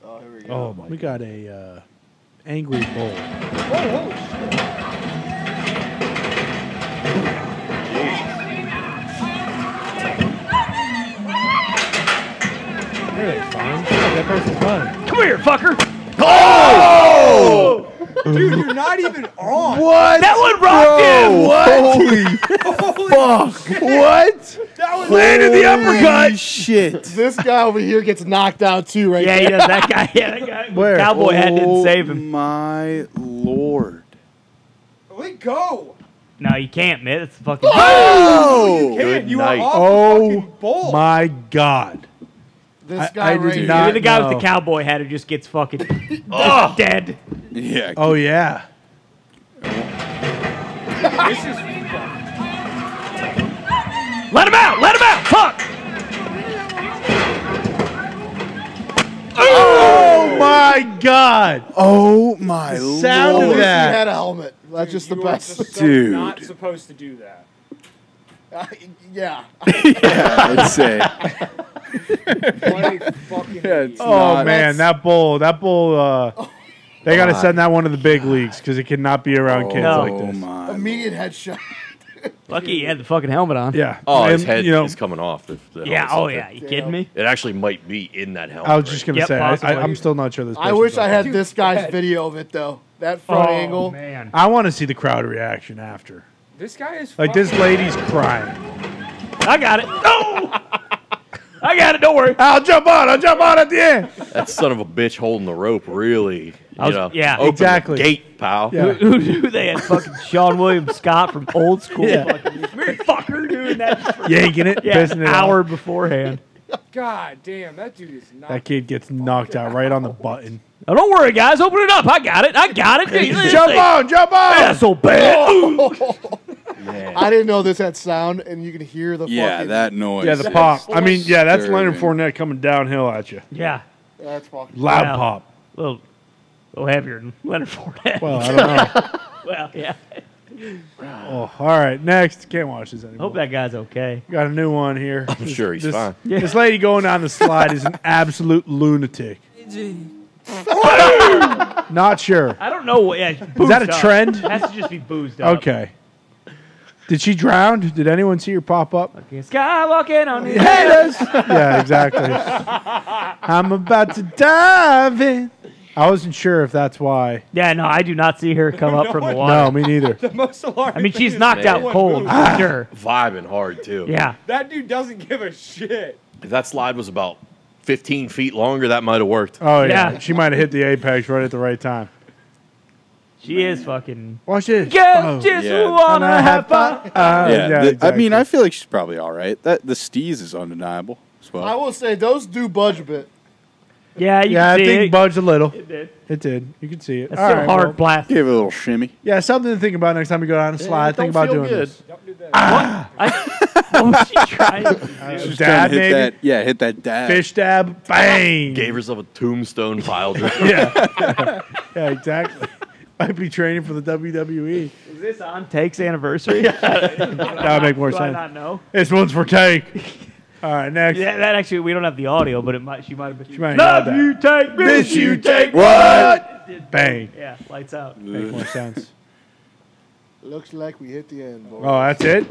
Oh, here we go. Oh my We got a uh, angry bull. Everything's fine. That person's fine. Come here, fucker. Dude, you're not even on. What? That one rocked him. What? Fuck! what? That was Landed the uppercut. shit. This guy over here gets knocked out too, right Yeah, there. he does. That guy. Yeah, that guy. Where? Cowboy hat didn't Oh save him. My lord. Let go. No, you can't, man. It's fucking. Oh! good you night. are off Oh the fucking oh! oh bull. my god! this I- guy I did right here. not- You're the guy with the cowboy hat who just gets fucking oh. dead. Yeah. Oh yeah. This is Let him out! Let him out! Fuck! Oh my god! Oh my the sound of lord. He had a helmet. That's just the you are best. just so Dude. not supposed to do that. yeah. yeah, I'd say. What a fucking Yeah, idiot. Oh not- man, that bull, that bull. Uh, they got to send that one to the big leagues because it cannot be around kids No. like Oh this. my. Immediate headshot. Lucky he had the fucking helmet on. Yeah. Oh, his And, head you know, is coming off. The, the Yeah. helmet's Oh up yeah. there. You kidding me? It actually might be in that helmet. I was just right? gonna Yep, say, I, possibly. I, I'm still not sure this. I wish I person's had this guy's video of it though. That Oh front angle. man. I want to see the crowd reaction after. This guy is Like this fucking- lady's crying. I got it. No. I got it. Don't worry. I'll jump on. I'll jump on at the end. That son of a bitch holding the rope really. You I was- know, yeah. open the Exactly. gate, pal. Yeah. Who knew they had fucking Seann William Scott from old school? Yeah. Fucking, Mary fucker doing that. Yanking it, Yeah, an it hour out. beforehand. God damn, that dude is not. That kid gets knocked out right on the button. Oh, don't worry, guys. Open it up. I got it. I got it. jump on, jump on. That's so bad. I didn't know this had sound, and you can hear the Yeah, fucking. that noise. Yeah, the is pop. I mean, yeah, that's Leonard disturbing. Fournette coming downhill at you. Yeah. That's fucking. Loud Yeah. pop. Little, little heavier than Leonard Fournette. Well, I don't know. Well, yeah. oh, all right, next. Can't watch this anymore. Hope that guy's okay. Got a new one here. I'm sure he's this, fine. This lady going down the slide is an absolute lunatic. Not sure. I don't know. what- Yeah, Is that a trend? It Has to just be boozed up. Okay. Did she drown? Did anyone see her pop up? Skywalking on the Haters. yeah, exactly. I'm about to dive in. I wasn't sure if that's why. Yeah, no, I do not see her come up from the water. No, me neither. the most alarming. I mean, she's knocked out cold, for sure. Vibing hard too. Yeah. That dude doesn't give a shit. If that slide was about 15 feet longer, that might have worked. Oh yeah, Yeah. she might have hit the apex right at the right time. She is fucking. Watch this. Girls Oh. just Yeah. wanna have fun. Uh, Yeah, yeah, the- I exactly. mean, I feel like she's probably all right. That the steez is undeniable as well. I will say those do budge a bit. Yeah, you yeah, I see think it. budged a little. It did. It did. You can see it. That's All still right, hard well, blast. Give it a little shimmy. yeah, something to think about next time you go down the slide. think about feel doing good. this. Don't do that. Ah. I, what was she trying? Just uh, dab, to hit maybe? that. Yeah, hit that dab. Fish dab, bang. Gave herself a tombstone pile driver. Yeah, yeah, exactly. Might be training for the WWE. Is this on Take's anniversary? That would make more Do I sense. not know? This one's for take. All right, next. Yeah, that actually we don't have the audio, but it might. She might have been. She might Love have you, take This you take what? Bang. Yeah, lights out. Make more sense. Looks like we hit the end, boys. Oh, that's it.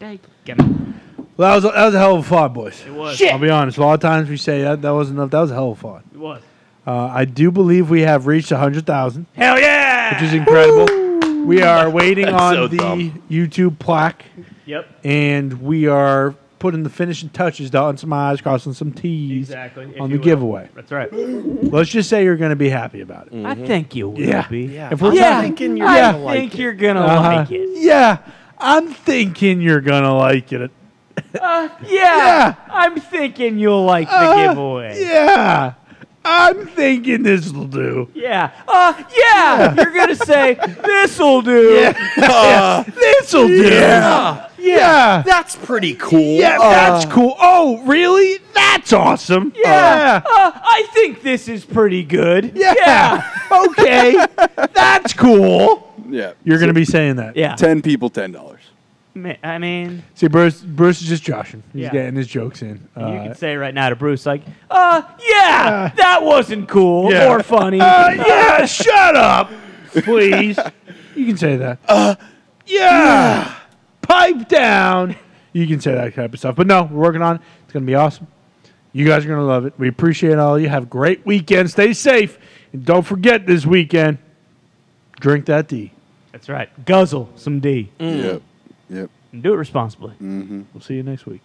Take it. Well, that was a, that was a hell of a fight, boys. It was. I'll be honest. A lot of times we say that that wasn't enough. That was a hell of a fight. It was. Uh, I do believe we have reached hundred thousand, Hell yeah! which is incredible. We are waiting on so the dumb. YouTube plaque, Yep. and we are putting the finishing touches, dotting some I's, crossing some T's Exactly. if on you the will. giveaway. That's right. Let's just say you're going to be happy about it. I think you will Yeah. be. Yeah. If we're yeah. thinking you're gonna think you're gonna Uh-huh. like it. Yeah, I'm thinking you're gonna like it. Uh, yeah, Yeah. I'm thinking you'll like the Uh, giveaway. Yeah, I'm thinking this will do. Yeah. Uh, yeah. You're gonna say this'll do. Uh, this'll do. Yeah. Yeah. That's pretty cool. Yeah, that's cool. Oh, really? That's awesome. Yeah. Uh, I think this is pretty good. Yeah. Yeah. okay. That's cool. Yeah. You're going to be saying that. Yeah. Ten people, ten dollars. Ma- I mean, See, Bruce, Bruce is just joshing. He's Yeah. getting his jokes in. you Uh, can say right now to Bruce, like, uh, yeah, that wasn't cool yeah. or funny. Uh, yeah, shut up, please. You can say that. Uh, yeah, pipe down. You can say that type of stuff. But no, we're working on it. It's going to be awesome. You guys are going to love it. We appreciate all of you. Have a great weekend. Stay safe. And don't forget this weekend, drink that D. That's right. Guzzle some D Yep. Yep. and do it responsibly. Mm-hmm. We'll see you next week.